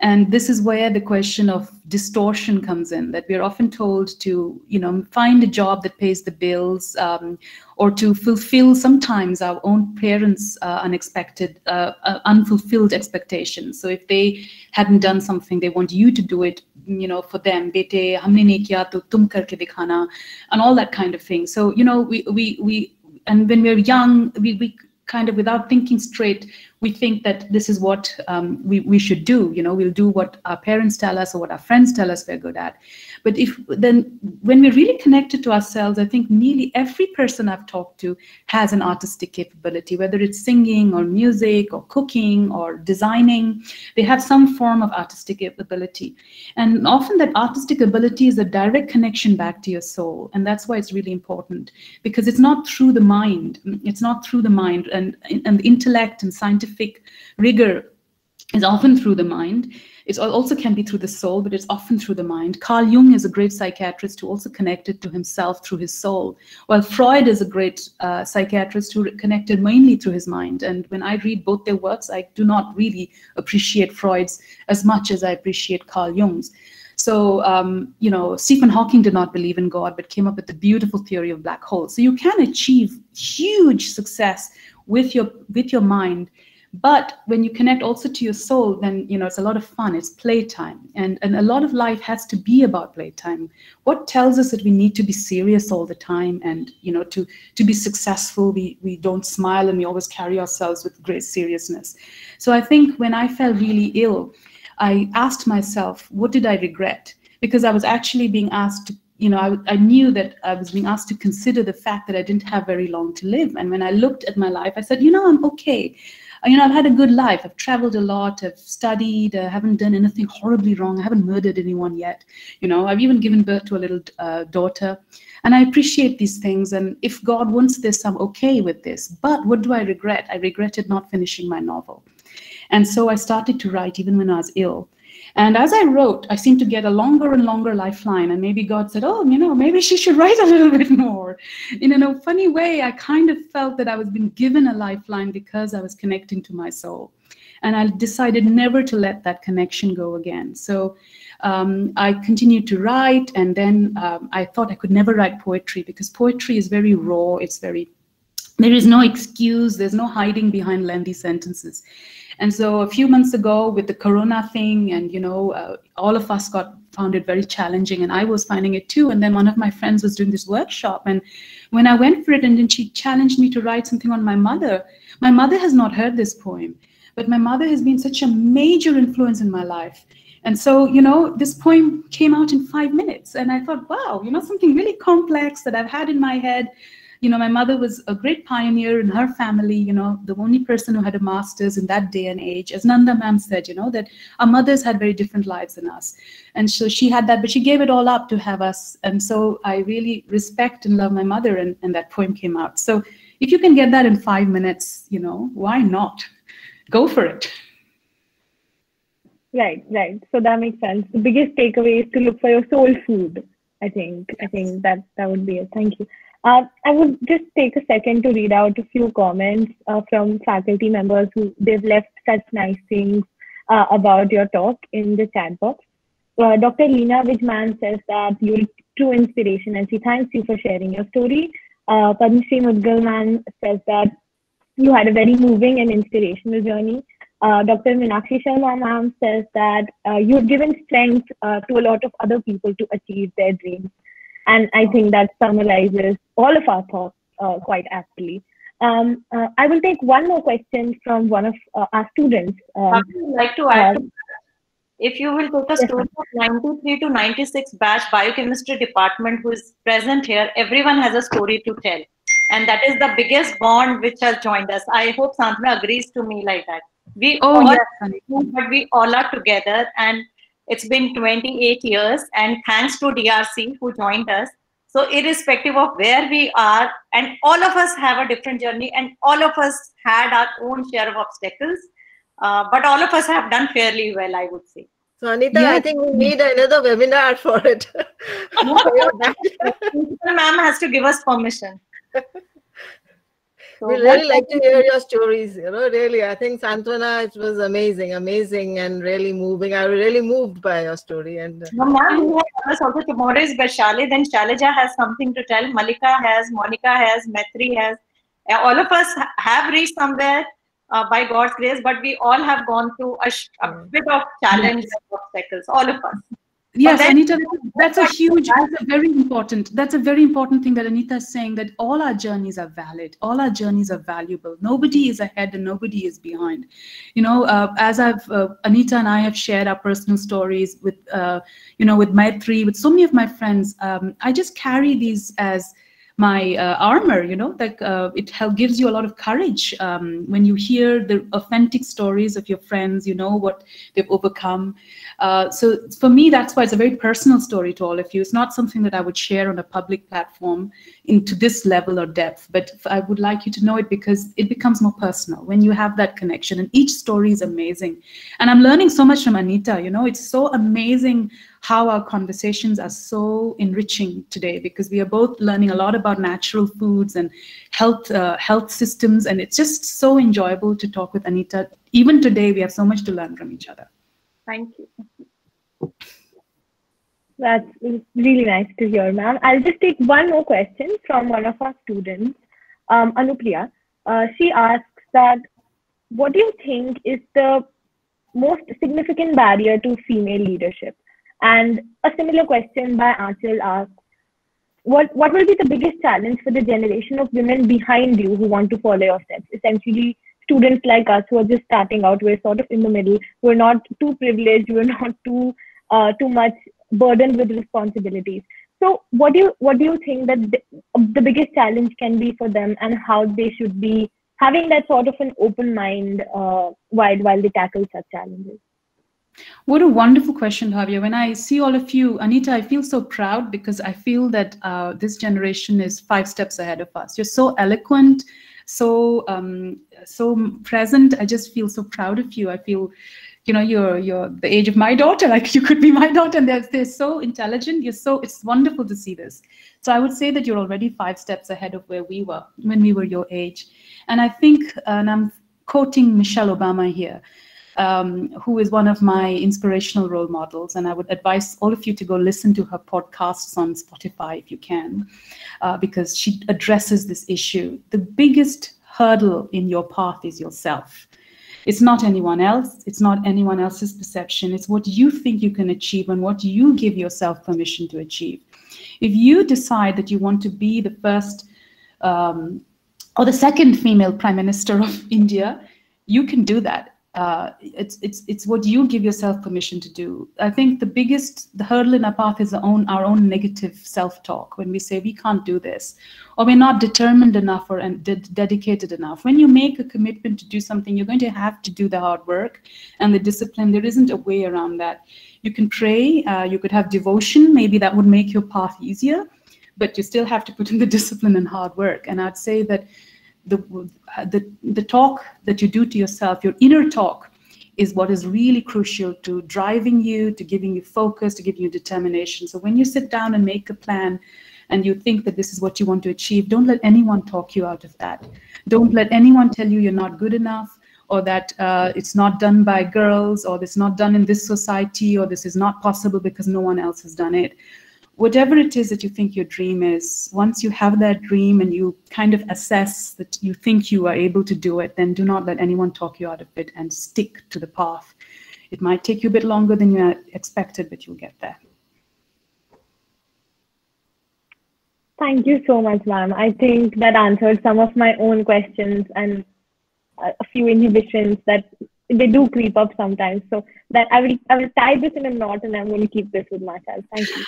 Speaker 1: And this is where the question of distortion comes in, that we're often told to, you know, find a job that pays the bills um, or to fulfill sometimes our own parents' uh, unexpected, uh, uh, unfulfilled expectations. So if they hadn't done something, they want you to do it, you know, for them. Bete, kiya, to tum dikhana, and all that kind of thing. So, you know, we, we, we, and when we're young, we, we kind of without thinking straight, we think that this is what um, we, we should do. You know, we'll do what our parents tell us or what our friends tell us we're good at. But if then when we're really connected to ourselves, I think nearly every person I've talked to has an artistic capability, whether it's singing or music or cooking or designing, they have some form of artistic ability. And often that artistic ability is a direct connection back to your soul. And that's why it's really important because it's not through the mind. It's not through the mind and, and the intellect and scientific rigor is often through the mind. It also can be through the soul, but it's often through the mind. Carl Jung is a great psychiatrist who also connected to himself through his soul, while Freud is a great uh, psychiatrist who connected mainly through his mind. And when I read both their works, I do not really appreciate Freud's as much as I appreciate Carl Jung's. So, um, you know, Stephen Hawking did not believe in God, but came up with the beautiful theory of black holes. So you can achieve huge success with your with your mind but when you connect also to your soul then you know it's a lot of fun it's playtime. And and a lot of life has to be about playtime. What tells us that we need to be serious all the time and you know to to be successful we we don't smile and we always carry ourselves with great seriousness. So i think when i felt really ill i asked myself what did i regret? Because i was actually being asked to you know, I, I, knew that I was being asked to consider the fact that I didn't have very long to live. And when I looked at my life, I said, you know, I'm okay you know, I've had a good life. I've traveled a lot. I've studied. I haven't done anything horribly wrong. I haven't murdered anyone yet. You know, I've even given birth to a little uh, daughter. And I appreciate these things. And if God wants this, I'm okay with this. But what do I regret? I regretted not finishing my novel. And so I started to write even when I was ill. And as I wrote, I seemed to get a longer and longer lifeline. And maybe God said, Oh, you know, maybe she should write a little bit more. In a funny way, I kind of felt that I was being given a lifeline because I was connecting to my soul. And I decided never to let that connection go again. So um, I continued to write. And then um, I thought I could never write poetry because poetry is very raw, it's very there is no excuse, there's no hiding behind lengthy sentences. And so a few months ago with the Corona thing and, you know, uh, all of us got found it very challenging and I was finding it too. And then one of my friends was doing this workshop and when I went for it and then she challenged me to write something on my mother, my mother has not heard this poem, but my mother has been such a major influence in my life. And so, you know, this poem came out in five minutes and I thought, wow, you know, something really complex that I've had in my head you know, my mother was a great pioneer in her family, you know, the only person who had a master's in that day and age. As Nanda ma'am said, you know, that our mothers had very different lives than us. And so she had that, but she gave it all up to have us. And so I really respect and love my mother, and, and that poem came out. So if you can get that in five minutes, you know, why not? Go for it.
Speaker 3: Right, right. So that makes sense. The biggest takeaway is to look for your soul food. I think. I think that that would be it. Thank you. Uh, I would just take a second to read out a few comments uh, from faculty members who they've left such nice things uh, about your talk in the chat box. Uh, Dr. Lena Vijman says that you're a true inspiration and she thanks you for sharing your story. Uh, Mudgalman says that you had a very moving and inspirational journey. Uh, Dr. Meenakshi Sharma ma'am says that uh, you've given strength to a lot of other people to achieve their dreams. And I think that summarizes all of our thoughts uh, quite aptly. Um, uh, I will take one more question from one of uh, our students. Um,
Speaker 4: I would like to add, if you will take a student of 93 to 96 batch biochemistry department who is present here, everyone has a story to tell. And that is the biggest bond which has joined us. I hope Santvana agrees to me like that. We
Speaker 1: Oh,
Speaker 4: all,
Speaker 1: yes,
Speaker 4: but we all are together and it's been 28 years and thanks to DRC who joined us. So irrespective of where we are and all of us have a different journey and all of us had our own share of obstacles. Uh, but all of us have done fairly well, I would say.
Speaker 2: So Anita, I think we need another webinar for it. For your batch.
Speaker 4: Principal ma'am has to give us permission. So
Speaker 2: we really like to hear your stories. You know, really, I think Santvana, it was amazing, amazing, and really moving. I was really moved by your story. And uh,
Speaker 4: No, ma'am, also tomorrow is Vaishali, then Shalaja has something to tell, Malika has, Monica has, Maitri has. All of us have reached somewhere uh, by God's grace, but we all have gone through a, a
Speaker 2: Mm.
Speaker 4: bit of challenge and obstacles, all of us.
Speaker 1: Yes,
Speaker 4: then-
Speaker 1: Anita, that's a huge, that's a very important, that's a very important thing that Anita is saying that all our journeys are valid, all our journeys are valuable. Nobody is ahead and nobody is behind. You know, uh, as I've, uh, Anita and I have shared our personal stories with, uh, you know, with my three with so many of my friends, um, I just carry these as my uh, armor you know like uh, it gives you a lot of courage um, when you hear the authentic stories of your friends you know what they've overcome. Uh, so for me that's why it's a very personal story to all of you. It's not something that i would share on a public platform into this level or depth but i would like you to know it because it becomes more personal when you have that connection and each story is amazing. And i'm learning so much from anita you know it's so amazing how our conversations are so enriching today because we are both learning a lot about natural foods and health uh, health systems and it's just so enjoyable to talk with Anita even today we have so much to learn from each other
Speaker 4: Thank you.
Speaker 3: That's really nice to hear, ma'am. I'll just take one more question from one of our students, um, Anupriya. Uh, she asks that, what do you think is the most significant barrier to female leadership? And a similar question by Achal asks, what, what will be the biggest challenge for the generation of women behind you who want to follow your steps? Essentially, students like us who are just starting out, we're sort of in the middle. We're not too privileged. We're not too uh, too much burdened with responsibilities. So, what do you what do you think that the, the biggest challenge can be for them, and how they should be having that sort of an open mind uh, while while they tackle such challenges?
Speaker 1: What a wonderful question, Bhavya. When I see all of you, Anita, I feel so proud because I feel that uh, this generation is five steps ahead of us. You're so eloquent, so um, so present. I just feel so proud of you. I feel, you know, you're you're the age of my daughter. Like you could be my daughter, and they're they're so intelligent. You're so it's wonderful to see this. So I would say that you're already five steps ahead of where we were when we were your age, and I think, and I'm quoting Michelle Obama here um, who is one of my inspirational role models. And I would advise all of you to go listen to her podcasts on Spotify if you can, uh, because she addresses this issue. The biggest hurdle in your path is yourself. It's not anyone else. It's not anyone else's perception. It's what you think you can achieve and what you give yourself permission to achieve. If you decide that you want to be the first um, or the second female prime minister of India, you can do that uh, it's it's it's what you give yourself permission to do. I think the biggest the hurdle in our path is our own our own negative self-talk when we say we can't do this, or we're not determined enough or and de- dedicated enough. When you make a commitment to do something, you're going to have to do the hard work and the discipline. There isn't a way around that. You can pray, uh, you could have devotion. Maybe that would make your path easier, but you still have to put in the discipline and hard work. And I'd say that the, the, the talk that you do to yourself, your inner talk, is what is really crucial to driving you, to giving you focus, to giving you determination. So when you sit down and make a plan and you think that this is what you want to achieve, don't let anyone talk you out of that. Don't let anyone tell you you're not good enough or that uh, it's not done by girls or it's not done in this society or this is not possible because no one else has done it whatever it is that you think your dream is, once you have that dream and you kind of assess that you think you are able to do it, then do not let anyone talk you out of it and stick to the path. It might take you a bit longer than you expected, but you'll get there.
Speaker 3: Thank you so much, ma'am. I think that answered some of my own questions and a few inhibitions that they do creep up sometimes. So that I will I will tie this in a knot and I'm going to keep this with myself. Thank you.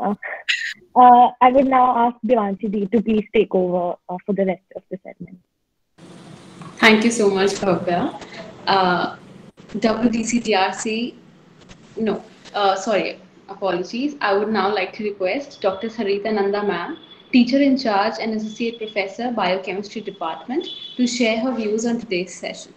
Speaker 3: Uh, I would now ask Devanshi to please take over uh, for the rest of the segment.
Speaker 7: Thank you so much, Bhavya. Uh, WDCDRC, no, uh, sorry, apologies. I would now like to request Dr. Sarita Nanda ma'am, teacher in charge and associate professor, biochemistry department, to share her views on today's session.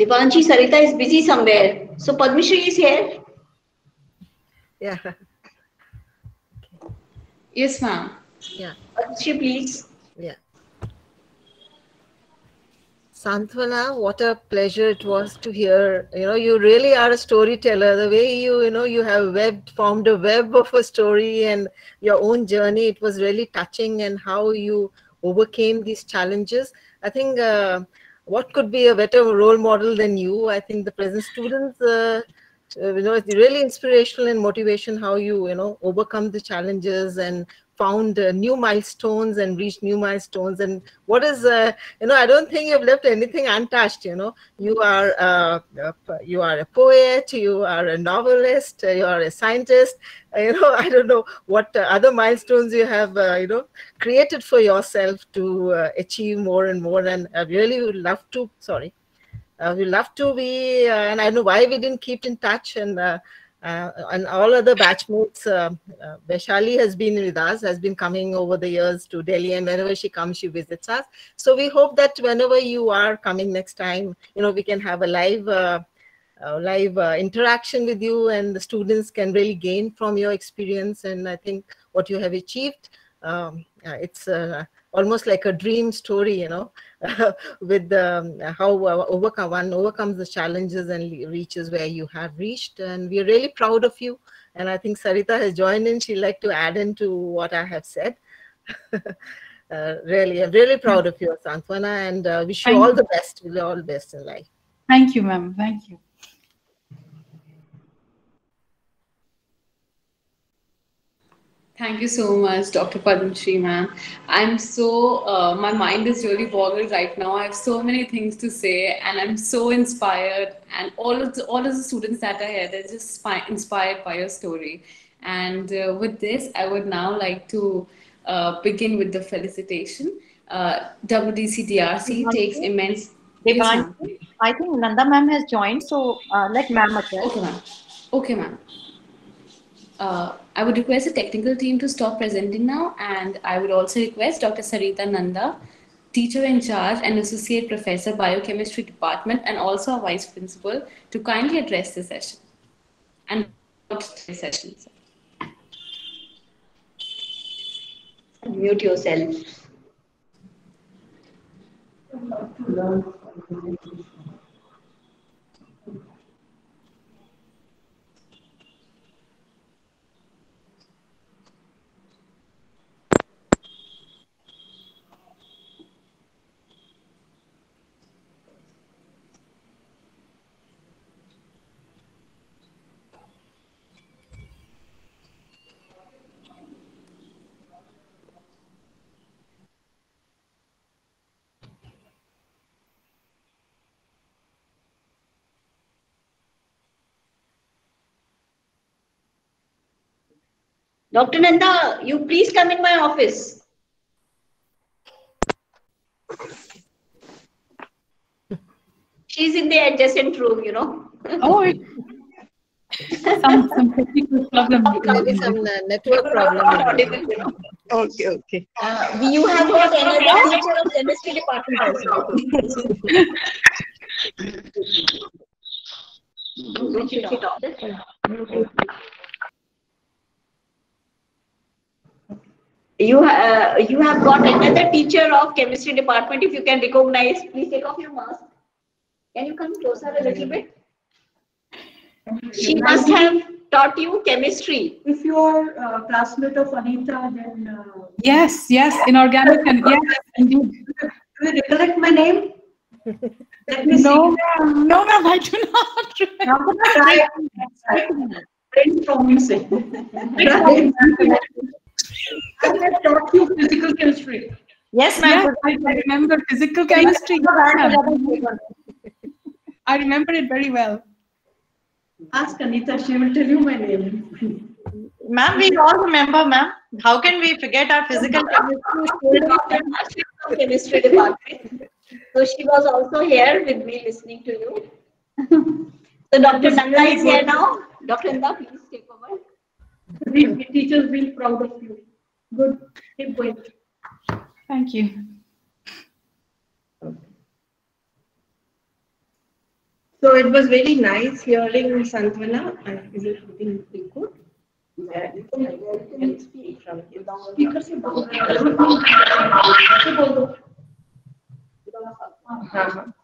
Speaker 8: Devanshi Sarita is busy somewhere. So Padmashri is here.
Speaker 2: Yeah.
Speaker 7: Yes, ma'am.
Speaker 2: Yeah.
Speaker 8: Padmashri, please.
Speaker 2: Yeah. Santvana, what a pleasure it was to hear. You know, you really are a storyteller. The way you, you know, you have webbed, formed a web of a story and your own journey. It was really touching and how you overcame these challenges. I think uh, what could be a better role model than you? I think the present students, uh, uh, you know, it's really inspirational and motivation how you, you know, overcome the challenges and found uh, new milestones and reached new milestones and what is uh, you know i don't think you've left anything untouched you know. You are uh, you are a poet you are a novelist you are a scientist you know i don't know what other milestones you have uh, you know created for yourself to uh, achieve more and more and i really would love to sorry uh, we love to be and i know why we didn't keep in touch and uh, and all other batchmates, uh, uh, Vaishali has been with us, has been coming over the years to Delhi, and whenever she comes, she visits us. So we hope that whenever you are coming next time, you know, we can have a live, uh, uh live uh, interaction with you, and the students can really gain from your experience. And I think what you have achieved, um, it's almost like a dream story, you know, with um, how uh, overcome one overcomes the challenges and reaches where you have reached. And we're really proud of you. And I think Sarita has joined in. She'd like to add into what I have said. uh, really, I'm really proud of you, Santvana, and uh, wish you Thank all you. the best. All the best in life.
Speaker 1: Thank you, ma'am. Thank you.
Speaker 7: Thank you so much, Dr. Padmashri, ma'am. I'm so, uh, my mind is really boggled right now. I have so many things to say, and I'm so inspired. And all of the, all of the students that are here, they're just inspired by your story. And uh, with this, I would now like to uh, begin with the felicitation. Uh, WDCDRC takes immense.
Speaker 4: Devanshi, I think Nanda ma'am has joined, so uh, let ma'am address.
Speaker 7: Okay, ma'am. Okay, ma'am. Uh, I would request the technical team to stop presenting now, and I would also request Dr. Sarita Nanda, teacher in charge and associate professor, biochemistry department, and also a vice principal, to kindly address the session and the session.
Speaker 8: Mute yourself. Dr. Nanda, you please come in my office. She's in the adjacent room, you know.
Speaker 1: Oh, it- some some technical problem.
Speaker 2: Maybe some uh, network problem.
Speaker 9: Okay, okay.
Speaker 8: Uh, you have got another teacher of chemistry department also. Switch it off. You, uh, you have got another teacher of chemistry department. If you can recognize, please take off your mask. Can you come closer a little bit? She must have taught you chemistry.
Speaker 10: If you are uh, classmate of Anita, then uh,
Speaker 1: Yes, yes, inorganic and yes, indeed.
Speaker 10: do you recollect my name? Let me
Speaker 1: No, ma'am, no, ma'am, I do not.
Speaker 10: I'm try. Brain from you say. I have taught you physical chemistry.
Speaker 4: Yes,
Speaker 1: Yes,
Speaker 4: ma'am.
Speaker 1: I I remember physical chemistry. I remember it very well.
Speaker 10: Ask Anita, she will tell you my name.
Speaker 4: Ma'am, we all remember, ma'am. How can we forget our physical chemistry?
Speaker 8: Chemistry department. So she was also here with me listening to you. So Dr. Nanda is here now. Dr. Nanda, please take over.
Speaker 10: We teachers will proud of you. Good. Keep going.
Speaker 1: Thank you.
Speaker 6: So it was very nice hearing Santvana. Is it putting record? Yeah, you can, you speak from here.
Speaker 10: Speaker se bolo.
Speaker 6: Se bolo. हाँ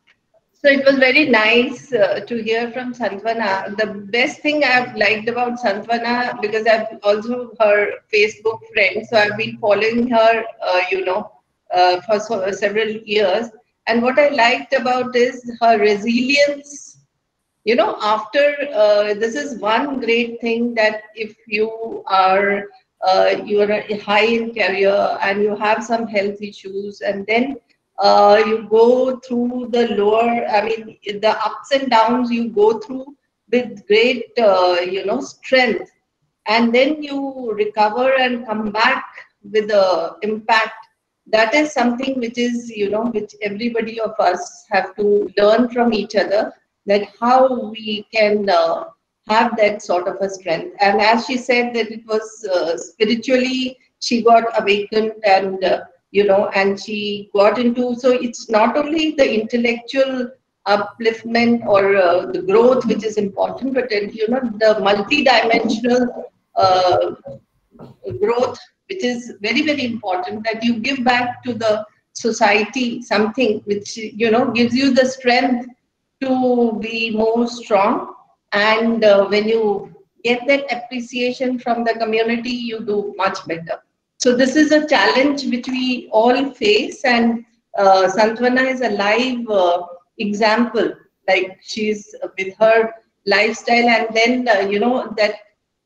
Speaker 6: so it was very nice uh, to hear from Santvana. The best thing I've liked about Santvana, because I've also her Facebook friend, so I've been following her, uh, you know, uh, for so, several years. And what I liked about is her resilience. You know, after uh, this is one great thing that if you are uh, you are high in career and you have some health issues, and then uh, you go through the lower, I mean, the ups and downs you go through with great, uh, you know, strength. And then you recover and come back with the impact. That is something which is, you know, which everybody of us have to learn from each other, that how we can uh, have that sort of a strength. And as she said that it was uh, spiritually, she got awakened and uh, you know, and she got into, so it's not only the intellectual upliftment or uh, the growth which is important, but then, you know, the multi-dimensional uh, growth, which is very, very important, that you give back to the society something which, you know, gives you the strength to be more strong. And uh, when you get that appreciation from the community, you do much better. So this is a challenge which we all face, and uh, Santvana is a live uh, example. Like she's with her lifestyle, and then uh, you know that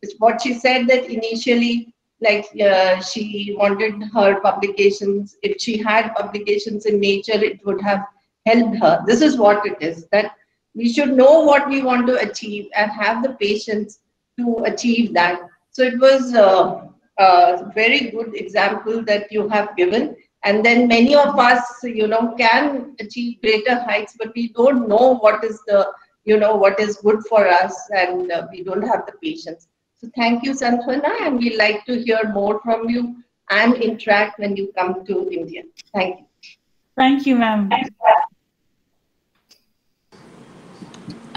Speaker 6: is what she said that initially, like uh, she wanted her publications. If she had publications in Nature, it would have helped her. This is what it is that we should know what we want to achieve and have the patience to achieve that. So it was. Uh, very good example that you have given. And then many of us, you know, can achieve greater heights, but we don't know what is the, you know, what is good for us, and uh, we don't have the patience. So thank you, Santvana, and we like to hear more from you and interact when you come to India. Thank you.
Speaker 1: Thank you, ma'am.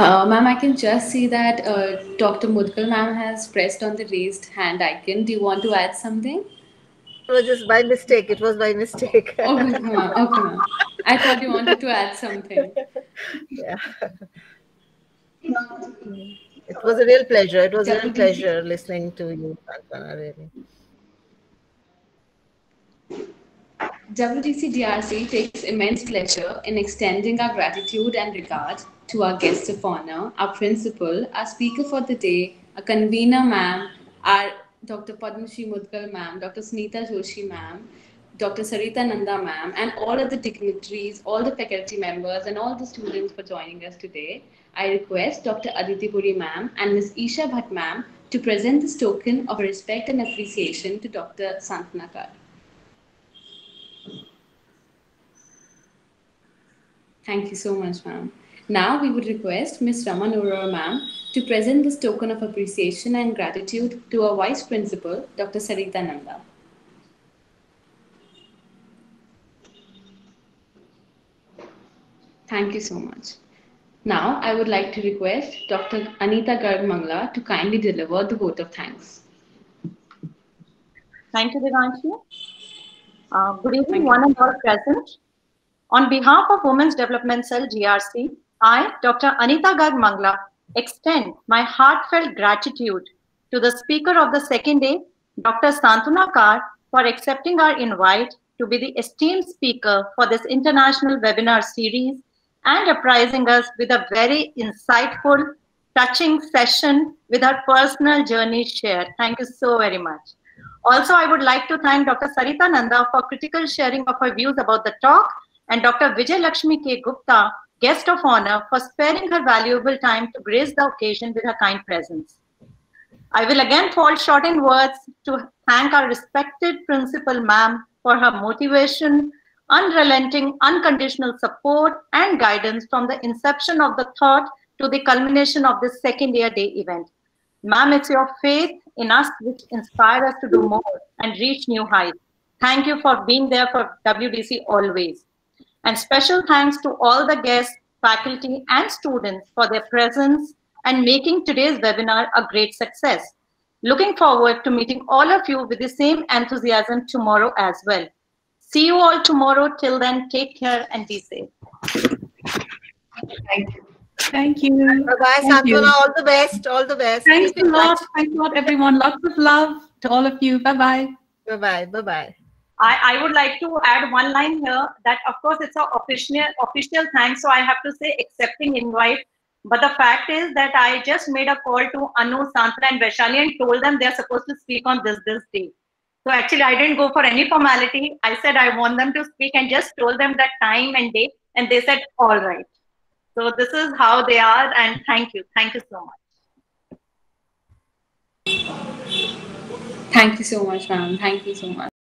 Speaker 7: Uh, ma'am, I can just see that uh, Dr. Mudgal ma'am has pressed on the raised hand icon. Do you want to add something?
Speaker 2: It was just by mistake. It was by mistake.
Speaker 7: Okay, ma'am. Okay, ma'am. I thought you wanted to add something.
Speaker 2: yeah. It was a real pleasure. It was a real pleasure listening to you, Santvana, really.
Speaker 7: WDC DRC takes immense pleasure in extending our gratitude and regard to our guest of honor, our principal, our speaker for the day, our convener, ma'am, our Dr. Padmashri Mudgal, ma'am, Dr. Sunita Joshi, ma'am, Dr. Sarita Nanda, ma'am, and all of the dignitaries, all the faculty members, and all the students for joining us today. I request Dr. Aditi Puri, ma'am, and Ms. Isha Bhatt, ma'am, to present this token of respect and appreciation to Dr. Santvana Kar. Thank you so much, ma'am. Now we would request Ms. Raman Arora ma'am to present this token of appreciation and gratitude to our Vice Principal, Dr. Sarita Nanda. Thank you so much. Now, I would like to request Dr. Anita Garg Mangla to kindly deliver the vote of thanks.
Speaker 4: Thank you, Devanshi. Uh, good evening, one and all present. On behalf of Women's Development Cell DRC, I, Dr. Anita Garg Mangla, extend my heartfelt gratitude to the speaker of the second day, Dr. Santvana Kar, for accepting our invite to be the esteemed speaker for this international webinar series and apprising us with a very insightful, touching session with her personal journey shared. Thank you so very much. Also, I would like to thank Dr. Sarita Nanda for critical sharing of her views about the talk and Dr. Vijay Lakshmi K. Gupta, guest of honor, for sparing her valuable time to grace the occasion with her kind presence. I will again fall short in words to thank our respected principal ma'am for her motivation, unrelenting, unconditional support and guidance from the inception of the thought to the culmination of this second year day event. Ma'am, it's your faith in us which inspire us to do more and reach new heights. Thank you for being there for WDC always. And special thanks to all the guests, faculty, and students for their presence and making today's webinar a great success. Looking forward to meeting all of you with the same enthusiasm tomorrow as well. See you all tomorrow. Till then, take care and be safe.
Speaker 11: Thank you.
Speaker 1: Thank you.
Speaker 2: Bye-bye, Santvana. All the best. All the best.
Speaker 1: Thanks
Speaker 2: Keep
Speaker 1: a lot.
Speaker 2: touch.
Speaker 1: Thanks a lot, everyone. Lots of love to all of you. Bye-bye.
Speaker 2: Bye-bye. Bye-bye.
Speaker 4: I, I would like to add one line here that of course it's an official official thanks, so I have to say accepting invite. But the fact is that I just made a call to Anu, Santvana, and Vaishali and told them they're supposed to speak on this this day. So actually, I didn't go for any formality. I said I want them to speak and just told them that time and date, and they said all right. So this is how they are, and thank you, thank you so much.
Speaker 7: Thank you so much, ma'am. Thank you so much.